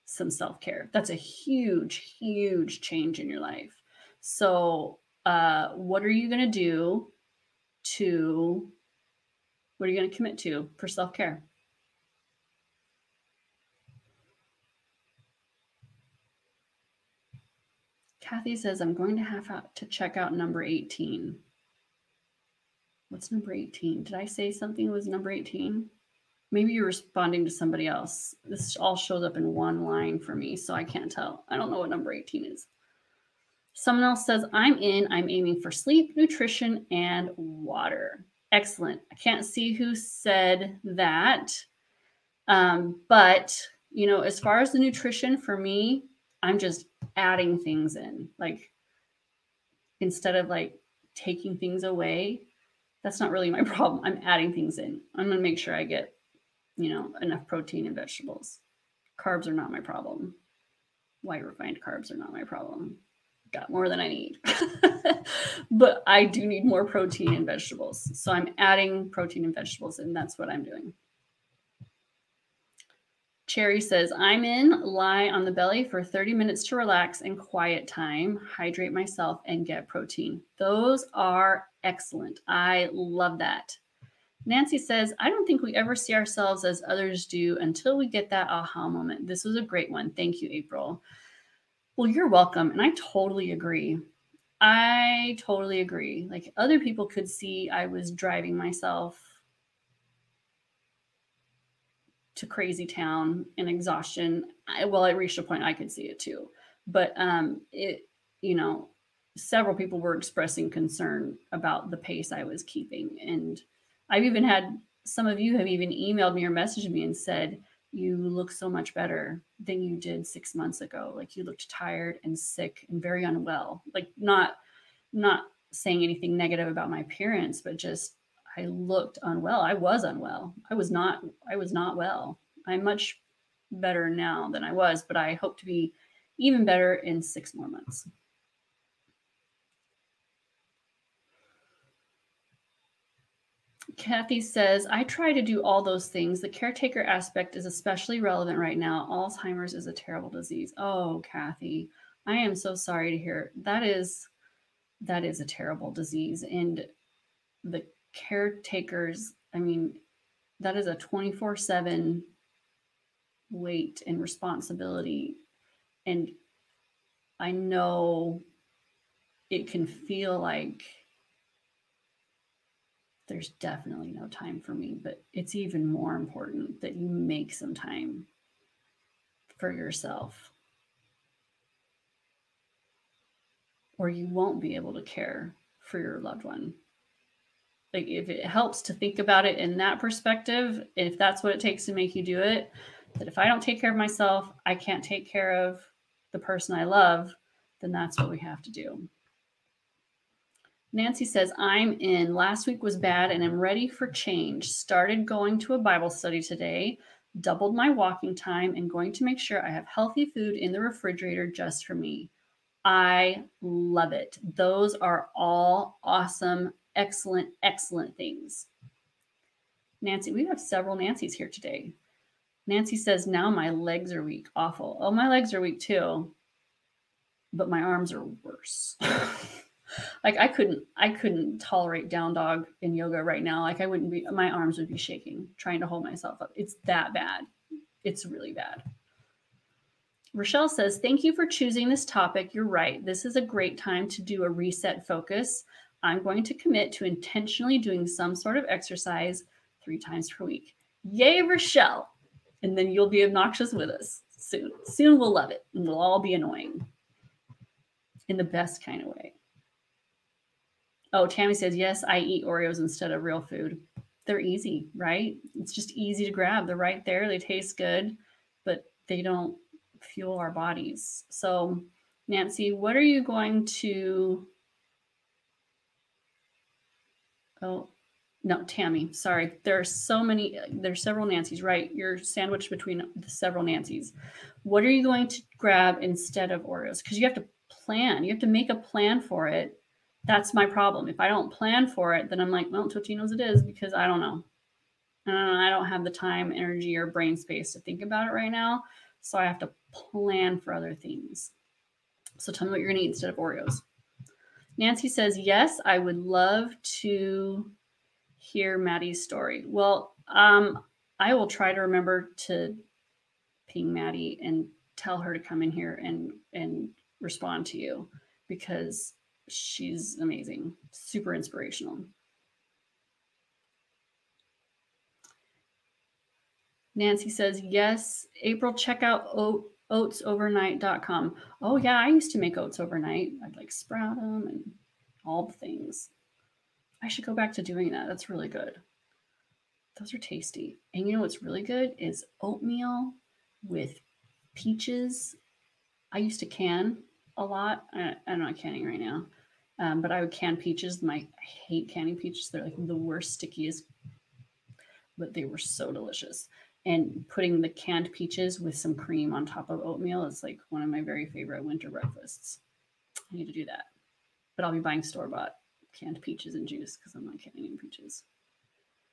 some self care. That's a huge, huge change in your life. So, uh, what are you going to do to, what are you going to commit to for self care? Kathy says, I'm going to have to check out number 18. What's number 18? Did I say something was number 18? Maybe you're responding to somebody else. This all shows up in one line for me, so I can't tell. I don't know what number 18 is. Someone else says, I'm in. I'm aiming for sleep, nutrition, and water. Excellent. I can't see who said that. Um, but, you know, as far as the nutrition for me, I'm just adding things in. Like instead of like taking things away, that's not really my problem. I'm adding things in. I'm going to make sure I get, you know, enough protein and vegetables. Carbs are not my problem. White refined carbs are not my problem. got more than I need. but I do need more protein and vegetables. So I'm adding protein and vegetables, and that's what I'm doing. Cherry says, I'm in, lie on the belly for 30 minutes to relax and quiet time, hydrate myself, and get protein. Those are excellent. I love that. Nancy says, I don't think we ever see ourselves as others do until we get that aha moment. This was a great one. Thank you, April. Well, you're welcome. And I totally agree. I totally agree. Like other people could see I was driving myself to crazy town and exhaustion. I, well, I reached a point I could see it too. But um it, you know, several people were expressing concern about the pace I was keeping. And I've even had some of you have even emailed me or messaged me and said, you look so much better than you did six months ago. Like you looked tired and sick and very unwell. Like not not saying anything negative about my appearance, but just I looked unwell. I was unwell. I was not I was not well. I'm much better now than I was, but I hope to be even better in six more months. Kathy says, I try to do all those things. The caretaker aspect is especially relevant right now. Alzheimer's is a terrible disease. Oh, Kathy, I am so sorry to hear. That is that is a terrible disease. And the caretakers, I mean, that is a 24-7 weight and responsibility. And I know it can feel like there's definitely no time for me, but it's even more important that you make some time for yourself. Or you won't be able to care for your loved one. Like, if it helps to think about it in that perspective, if that's what it takes to make you do it, that if I don't take care of myself, I can't take care of the person I love, then that's what we have to do. Nancy says, I'm in. Last week was bad and I'm ready for change. Started going to a Bible study today, doubled my walking time, and going to make sure I have healthy food in the refrigerator just for me. I love it. Those are all awesome, excellent, excellent things. Nancy, we have several Nancy's here today. Nancy says, Now my legs are weak. Awful. Oh, my legs are weak too, but my arms are worse. like I couldn't I couldn't tolerate down dog in yoga right now. Like I wouldn't be my arms would be shaking trying to hold myself up. It's that bad. It's really bad. Rochelle says, Thank you for choosing this topic. You're right. This is a great time to do a reset focus. I'm going to commit to intentionally doing some sort of exercise three times per week. Yay, Rochelle. And then you'll be obnoxious with us soon. Soon we'll love it and we'll all be annoying in the best kind of way. Oh, Tammy says, yes, I eat Oreos instead of real food. They're easy, right? It's just easy to grab. They're right there. They taste good, but they don't fuel our bodies. So, Nancy, what are you going to? Oh, no, Tammy, sorry. There are so many, there's several Nancy's, right? You're sandwiched between the several Nancy's. What are you going to grab instead of Oreos? Because you have to plan, you have to make a plan for it that's my problem. If I don't plan for it, then I'm like, well, Totino's it is because I don't know. And I don't have the time, energy, or brain space to think about it right now. So I have to plan for other things. So tell me what you're going to eat instead of Oreos. Nancy says, yes, I would love to hear Maddie's story. Well, um, I will try to remember to ping Maddie and tell her to come in here and and respond to you because she's amazing, super inspirational. Nancy says, yes, April, check out oatsovernight.com. Oh, yeah, I used to make oats overnight. I'd like sprout them and all the things. I should go back to doing that. That's really good. Those are tasty. And you know what's really good is oatmeal with peaches. I used to can a lot. I, I'm not canning right now, um, but I would can peaches. My I hate canning peaches. They're like the worst, stickiest, but they were so delicious. And putting the canned peaches with some cream on top of oatmeal is like one of my very favorite winter breakfasts. I need to do that. But I'll be buying store bought canned peaches and juice because I'm not canning peaches.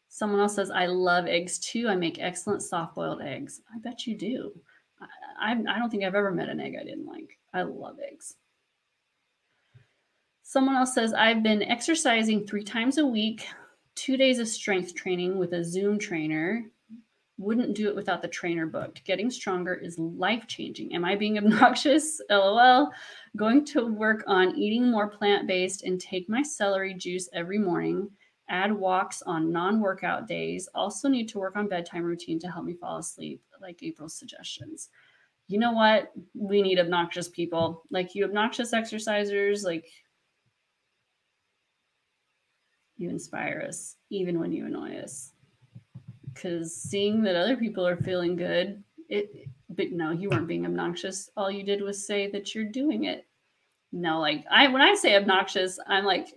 Someone else says, I love eggs too. I make excellent soft boiled eggs. I bet you do. I, I, I don't think I've ever met an egg I didn't like. I love eggs. Someone else says, I've been exercising three times a week, two days of strength training with a Zoom trainer. Wouldn't do it without the trainer booked. Getting stronger is life changing. Am I being obnoxious? LOL. Going to work on eating more plant based and take my celery juice every morning. Add walks on non workout days. Also, need to work on bedtime routine to help me fall asleep, like April's suggestions. You know what? We need obnoxious people. Like you, obnoxious exercisers, like you inspire us even when you annoy us because seeing that other people are feeling good it but no you weren't being obnoxious. All you did was say that you're doing it. No like i when i say obnoxious i'm like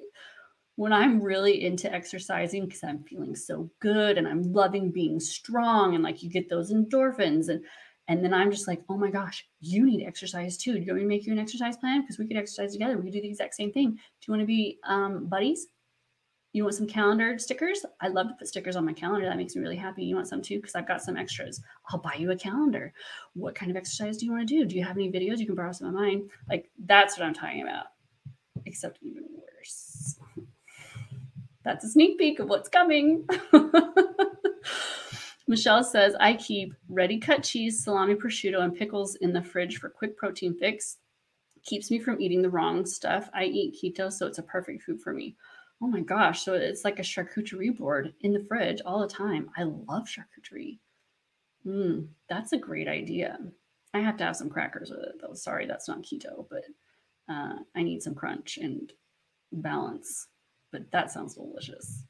when i'm really into exercising because i'm feeling so good and i'm loving being strong and like you get those endorphins and and then i'm just like oh my gosh you need exercise too. Do you want me to make you an exercise plan? Because we could exercise together. We could do the exact same thing. Do you want to be um, buddies you want some calendar stickers? I love to put stickers on my calendar. That makes me really happy. You want some too? Because I've got some extras. I'll buy you a calendar. What kind of exercise do you want to do? Do you have any videos? You can borrow some of mine. Like that's what I'm talking about. Except even worse. That's a sneak peek of what's coming. Michelle says, I keep ready cut cheese, salami, prosciutto, and pickles in the fridge for quick protein fix. Keeps me from eating the wrong stuff. I eat keto, so it's a perfect food for me. Oh my gosh. So it's like a charcuterie board in the fridge all the time. I love charcuterie. Mm, that's a great idea. I have to have some crackers with it though. Sorry, that's not keto, but uh, I need some crunch and balance. But that sounds delicious.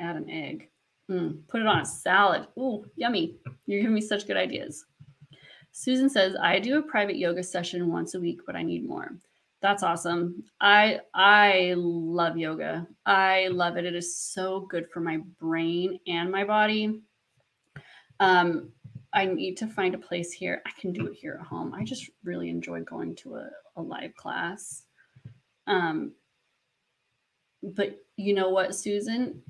Add an egg. Mm, put it on a salad. Ooh, yummy. You're giving me such good ideas. Susan says, I do a private yoga session once a week, but I need more. That's awesome. I I love yoga. I love it. It is so good for my brain and my body. Um, I need to find a place here. I can do it here at home. I just really enjoy going to a, a live class. Um, but you know what, Susan?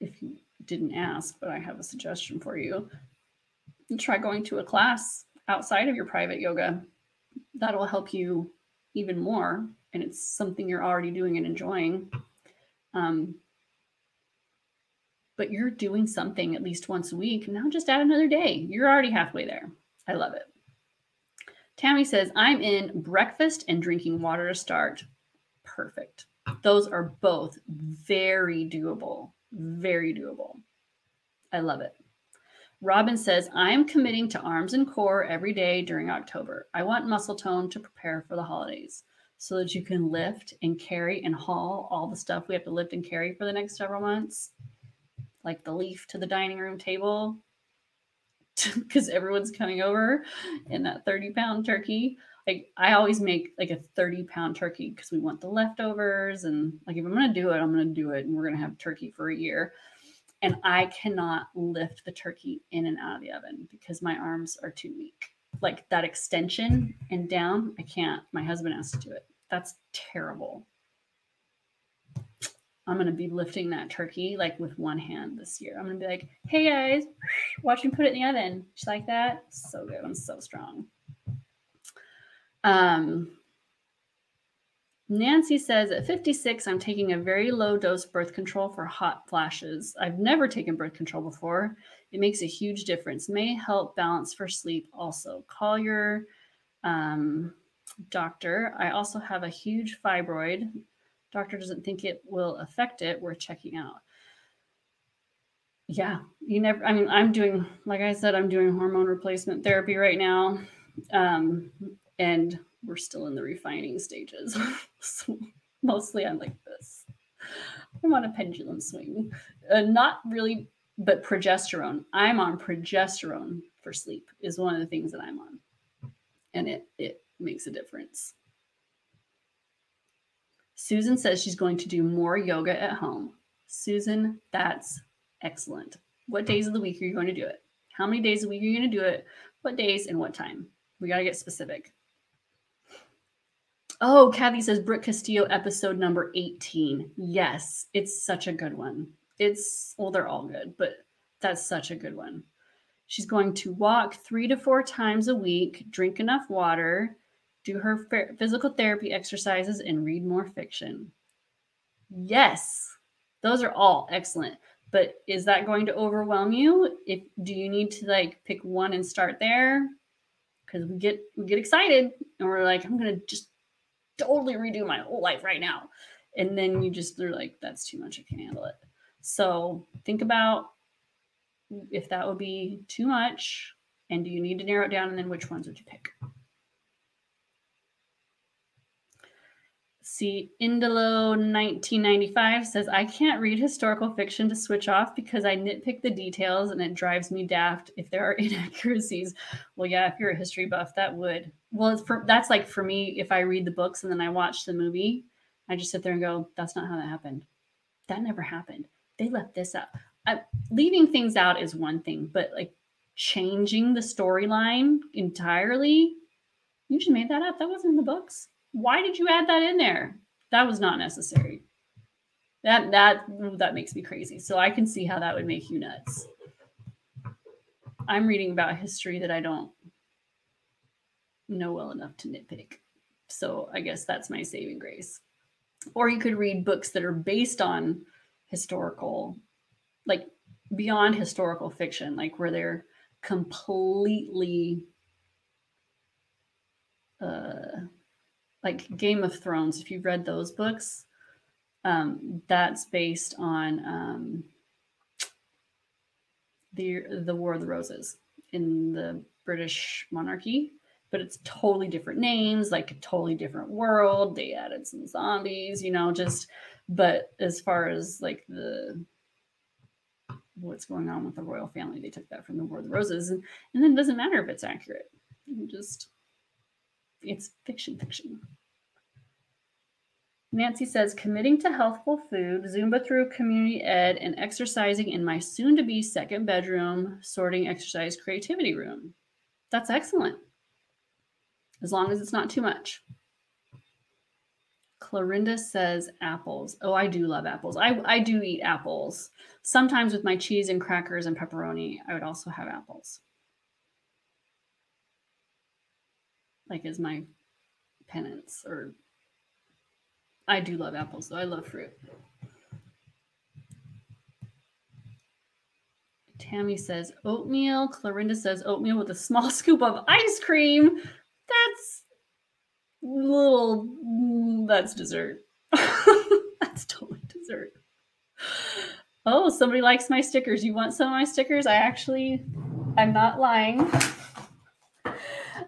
If you didn't ask, but I have a suggestion for you. Try going to a class outside of your private yoga. That'll help you even more and it's something you're already doing and enjoying um, but you're doing something at least once a week now just add another day. You're already halfway there. I love it. Tammy says i'm in breakfast and drinking water to start. Perfect. Those are both very doable very doable. I love it Robin says, I am committing to arms and core every day during October. I want muscle tone to prepare for the holidays so that you can lift and carry and haul all the stuff we have to lift and carry for the next several months, like the leaf to the dining room table, because everyone's coming over in that 30 pound turkey. Like I always make like a 30 pound turkey because we want the leftovers. And like if I'm going to do it, I'm going to do it. And we're going to have turkey for a year and I cannot lift the turkey in and out of the oven because my arms are too weak. Like that extension and down, I can't. My husband has to do it. That's terrible. I'm going to be lifting that turkey like with one hand this year. I'm going to be like, hey guys, watch me put it in the oven. Just like that. So good. I'm so strong. Um, Nancy says at 56, I'm taking a very low dose birth control for hot flashes. I've never taken birth control before. It makes a huge difference. May help balance for sleep also. Call your um, doctor. I also have a huge fibroid. Doctor doesn't think it will affect it. We're checking out. Yeah, you never, I mean, I'm doing, like I said, I'm doing hormone replacement therapy right now. Um, and we're still in the refining stages. so mostly I'm like this. I'm on a pendulum swing. Uh, not really, but progesterone. I'm on progesterone for sleep is one of the things that I'm on. And it it makes a difference. Susan says she's going to do more yoga at home. Susan, that's excellent. What days of the week are you going to do it? How many days a week are you going to do it? What days and what time? We got to get specific. Oh, Kathy says Brooke Castillo episode number 18. Yes, it's such a good one. It's, well, they're all good, but that's such a good one. She's going to walk three to four times a week, drink enough water, do her physical therapy exercises, and read more fiction. Yes, those are all excellent. But is that going to overwhelm you? If do you need to like pick one and start there? Because we get we get excited and we're like, I'm gonna just totally redo my whole life right now. And then you just they're like, that's too much, I can't handle it. So think about if that would be too much and do you need to narrow it down and then which ones would you pick? See, Indelo 1995 says, I can't read historical fiction to switch off because I nitpick the details and it drives me daft if there are inaccuracies. Well, yeah, if you're a history buff, that would. Well, for, that's like for me, if I read the books and then I watch the movie, I just sit there and go, that's not how that happened. That never happened. They left this out. I, leaving things out is one thing, but like changing the storyline entirely, you just made that up. That wasn't in the books why did you add that in there? That was not necessary. That that that makes me crazy. So I can see how that would make you nuts. I'm reading about history that I don't know well enough to nitpick. So I guess that's my saving grace. Or you could read books that are based on historical, like beyond historical fiction, like where they're completely uh like Game of Thrones, if you've read those books, um, that's based on um, the the War of the Roses in the British monarchy, but it's totally different names, like a totally different world. They added some zombies, you know, just but as far as like the what's going on with the royal family, they took that from the War of the Roses, and, and then it doesn't matter if it's accurate. You just it's fiction fiction. Nancy says committing to healthful food, Zumba through community ed, and exercising in my soon to be second bedroom, sorting exercise creativity room. That's excellent. As long as it's not too much. Clarinda says apples. Oh, I do love apples. I, I do eat apples. Sometimes with my cheese and crackers and pepperoni, I would also have apples. like as my penance or I do love apples though. I love fruit. Tammy says oatmeal. Clarinda says oatmeal with a small scoop of ice cream. That's little, mm, that's dessert. that's totally dessert. Oh, somebody likes my stickers. You want some of my stickers? I actually, I'm not lying.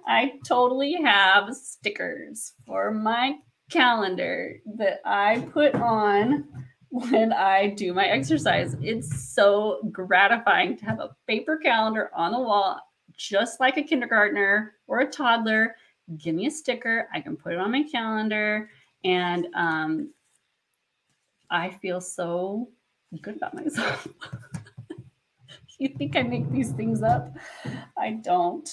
I totally have stickers for my calendar that I put on when I do my exercise. It's so gratifying to have a paper calendar on the wall, just like a kindergartner or a toddler. Give me a sticker. I can put it on my calendar. And um, I feel so good about myself. you think I make these things up? I don't.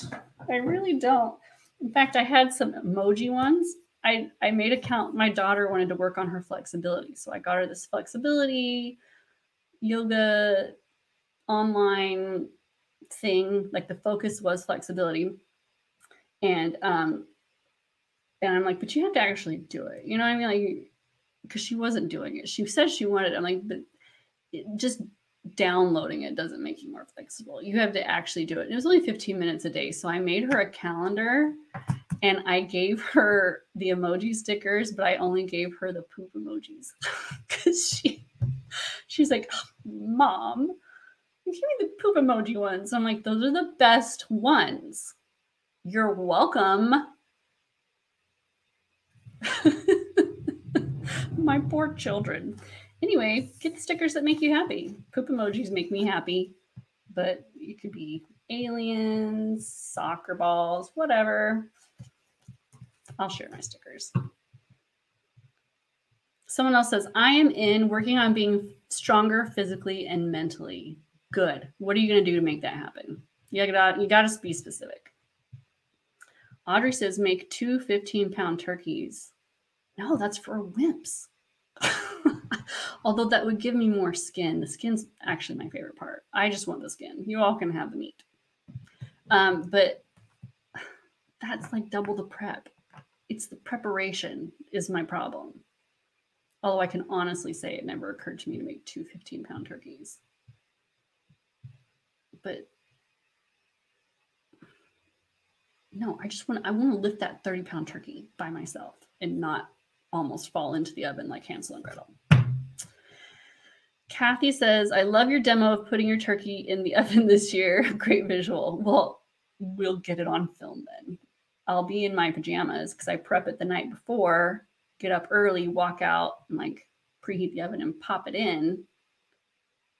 I really don't. In fact, I had some emoji ones. I, I made a count. My daughter wanted to work on her flexibility. So I got her this flexibility yoga online thing. Like the focus was flexibility. And um and I'm like, but you have to actually do it. You know what I mean? Like because she wasn't doing it. She said she wanted it. I'm like, but it, just downloading it doesn't make you more flexible. You have to actually do it. It was only 15 minutes a day. So I made her a calendar and I gave her the emoji stickers, but I only gave her the poop emojis because she she's like, Mom, give me the poop emoji ones. I'm like, those are the best ones. You're welcome. My poor children. Anyway, get the stickers that make you happy. Poop emojis make me happy, but it could be aliens, soccer balls, whatever. I'll share my stickers. Someone else says, I am in working on being stronger physically and mentally. Good. What are you going to do to make that happen? You got you got to be specific. Audrey says, make two 15 pound turkeys. No, that's for wimps. Although that would give me more skin. The skin's actually my favorite part. I just want the skin. You all can have the meat. Um, but that's like double the prep. It's the preparation is my problem. Although I can honestly say it never occurred to me to make two 15 pound turkeys. But no, I just want I want to lift that 30 pound turkey by myself and not almost fall into the oven like Hansel and Gretel. Kathy says, I love your demo of putting your turkey in the oven this year. Great visual. Well, we'll get it on film then. I'll be in my pajamas because I prep it the night before, get up early, walk out, and like preheat the oven and pop it in.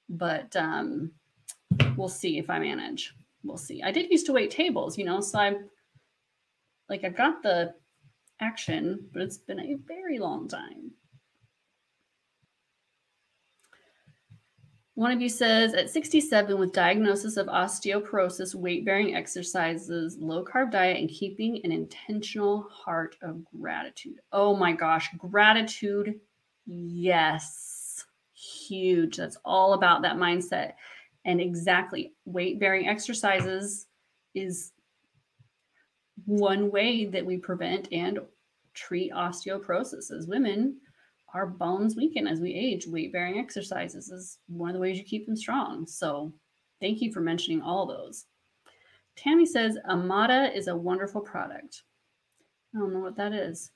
But um, we'll see if I manage. We'll see. I did used to wait tables, you know, so I'm like I've got the action, but it's been a very long time. One of you says at 67 with diagnosis of osteoporosis, weight bearing exercises, low carb diet, and keeping an intentional heart of gratitude. Oh my gosh, gratitude. Yes, huge. That's all about that mindset. And exactly, weight bearing exercises is one way that we prevent and treat osteoporosis as women our bones weaken as we age. Weight bearing exercises is one of the ways you keep them strong. So, thank you for mentioning all those. Tammy says Amada is a wonderful product. I don't know what that is.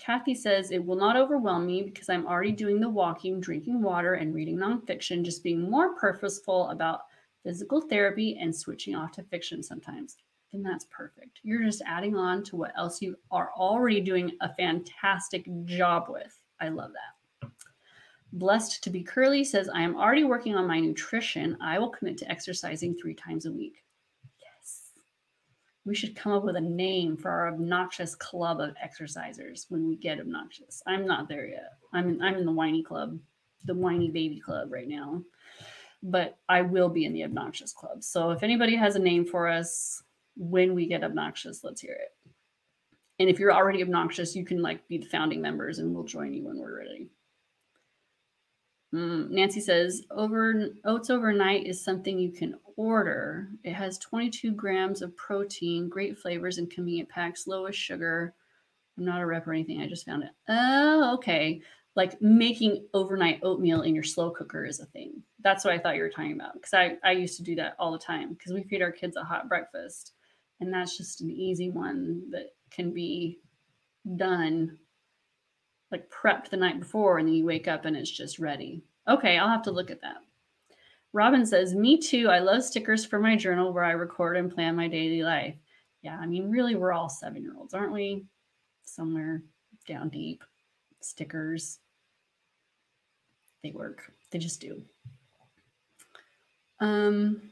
Kathy says it will not overwhelm me because I'm already doing the walking, drinking water, and reading nonfiction, just being more purposeful about physical therapy and switching off to fiction sometimes then that's perfect. You're just adding on to what else you are already doing a fantastic job with. I love that. Blessed to be curly says, I am already working on my nutrition. I will commit to exercising three times a week. We should come up with a name for our obnoxious club of exercisers when we get obnoxious. I'm not there yet. I'm I'm in the whiny club, the whiny baby club right now. But I will be in the obnoxious club. So if anybody has a name for us, when we get obnoxious, let's hear it. And if you're already obnoxious, you can like be the founding members and we'll join you when we're ready. Mm, Nancy says, over oats overnight is something you can order. It has 22 grams of protein, great flavors and convenient packs, lowest sugar. I'm not a rep or anything. I just found it. Oh, okay. Like making overnight oatmeal in your slow cooker is a thing. That's what I thought you were talking about. Because I, I used to do that all the time because we feed our kids a hot breakfast and that's just an easy one that can be done like prepped the night before and then you wake up and it's just ready. Okay, I'll have to look at that. Robin says, Me too. I love stickers for my journal where I record and plan my daily life. Yeah, I mean, really, we're all seven year olds, aren't we? Somewhere down deep. Stickers, they work. They just do. Um,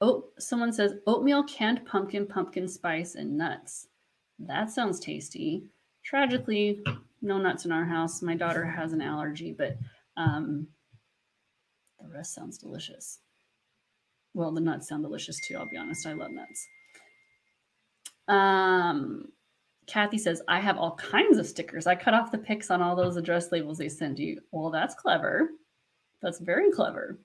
Oh, someone says oatmeal, canned pumpkin, pumpkin spice, and nuts. That sounds tasty. Tragically, no nuts in our house. My daughter has an allergy, but um, the rest sounds delicious. Well, the nuts sound delicious too. I'll be honest. I love nuts. Um, Kathy says, I have all kinds of stickers. I cut off the pics on all those address labels they send you. Well, that's clever. That's very clever.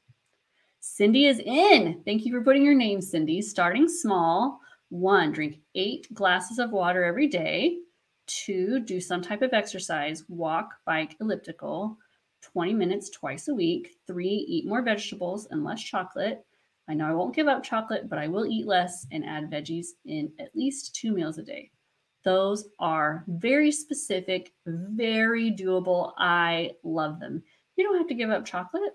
Cindy is in. Thank you for putting your name, Cindy. Starting small. One, drink eight glasses of water every day. Two, do some type of exercise, walk, bike, elliptical, 20 minutes twice a week. Three, eat more vegetables and less chocolate. I know I won't give up chocolate, but I will eat less and add veggies in at least two meals a day. Those are very specific, very doable. I love them. You don't have to give up chocolate.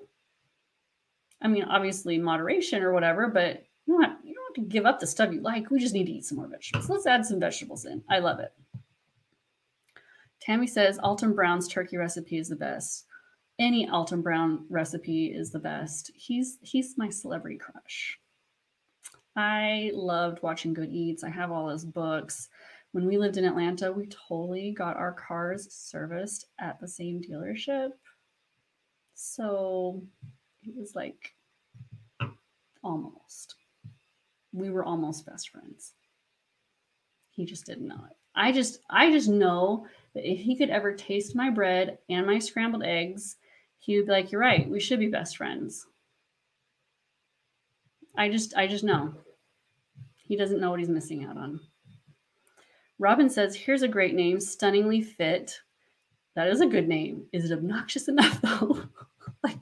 I mean, obviously moderation or whatever, but you don't, have, you don't have to give up the stuff you like. We just need to eat some more vegetables. Let's add some vegetables in. I love it. Tammy says Alton Brown's turkey recipe is the best. Any Alton Brown recipe is the best. He's he's my celebrity crush. I loved watching Good Eats. I have all his books. When we lived in Atlanta, we totally got our cars serviced at the same dealership. So it was like almost. We were almost best friends. He just didn't know it. I just I just know that if he could ever taste my bread and my scrambled eggs, he would be like, You're right, we should be best friends. I just I just know. He doesn't know what he's missing out on. Robin says, Here's a great name, stunningly fit. That is a good name. Is it obnoxious enough though? like,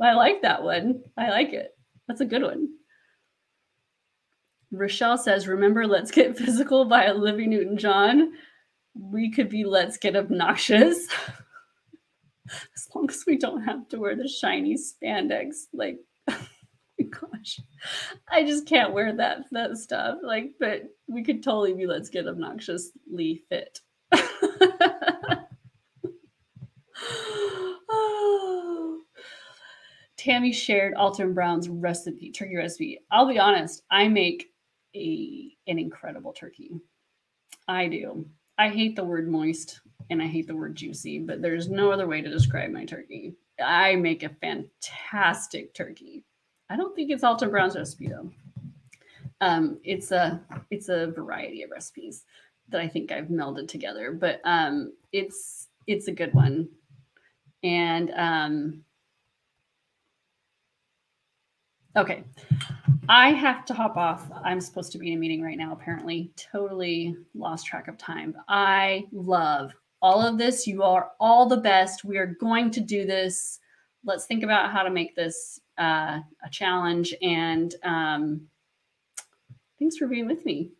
I like that one. I like it. That's a good one. Rochelle says, Remember Let's Get Physical by Olivia Newton John? We could be Let's Get Obnoxious. as long as we don't have to wear the shiny spandex. Like, oh gosh, I just can't wear that that stuff. Like, but we could totally be let's get obnoxiously fit. oh. Tammy shared Alton Brown's recipe, turkey recipe. I'll be honest, I make a an incredible turkey. I do. I hate the word moist and I hate the word juicy, but there's no other way to describe my turkey. I make a fantastic turkey. I don't think it's Alton Brown's recipe though. Um, it's a it's a variety of recipes that I think I've melded together, but um, it's it's a good one. And um, okay, I have to hop off. I'm supposed to be in a meeting right now. Apparently, totally lost track of time. I love all of this. You are all the best. We are going to do this. Let's think about how to make this uh, a challenge. And um, thanks for being with me.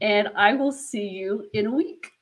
And I will see you in a week.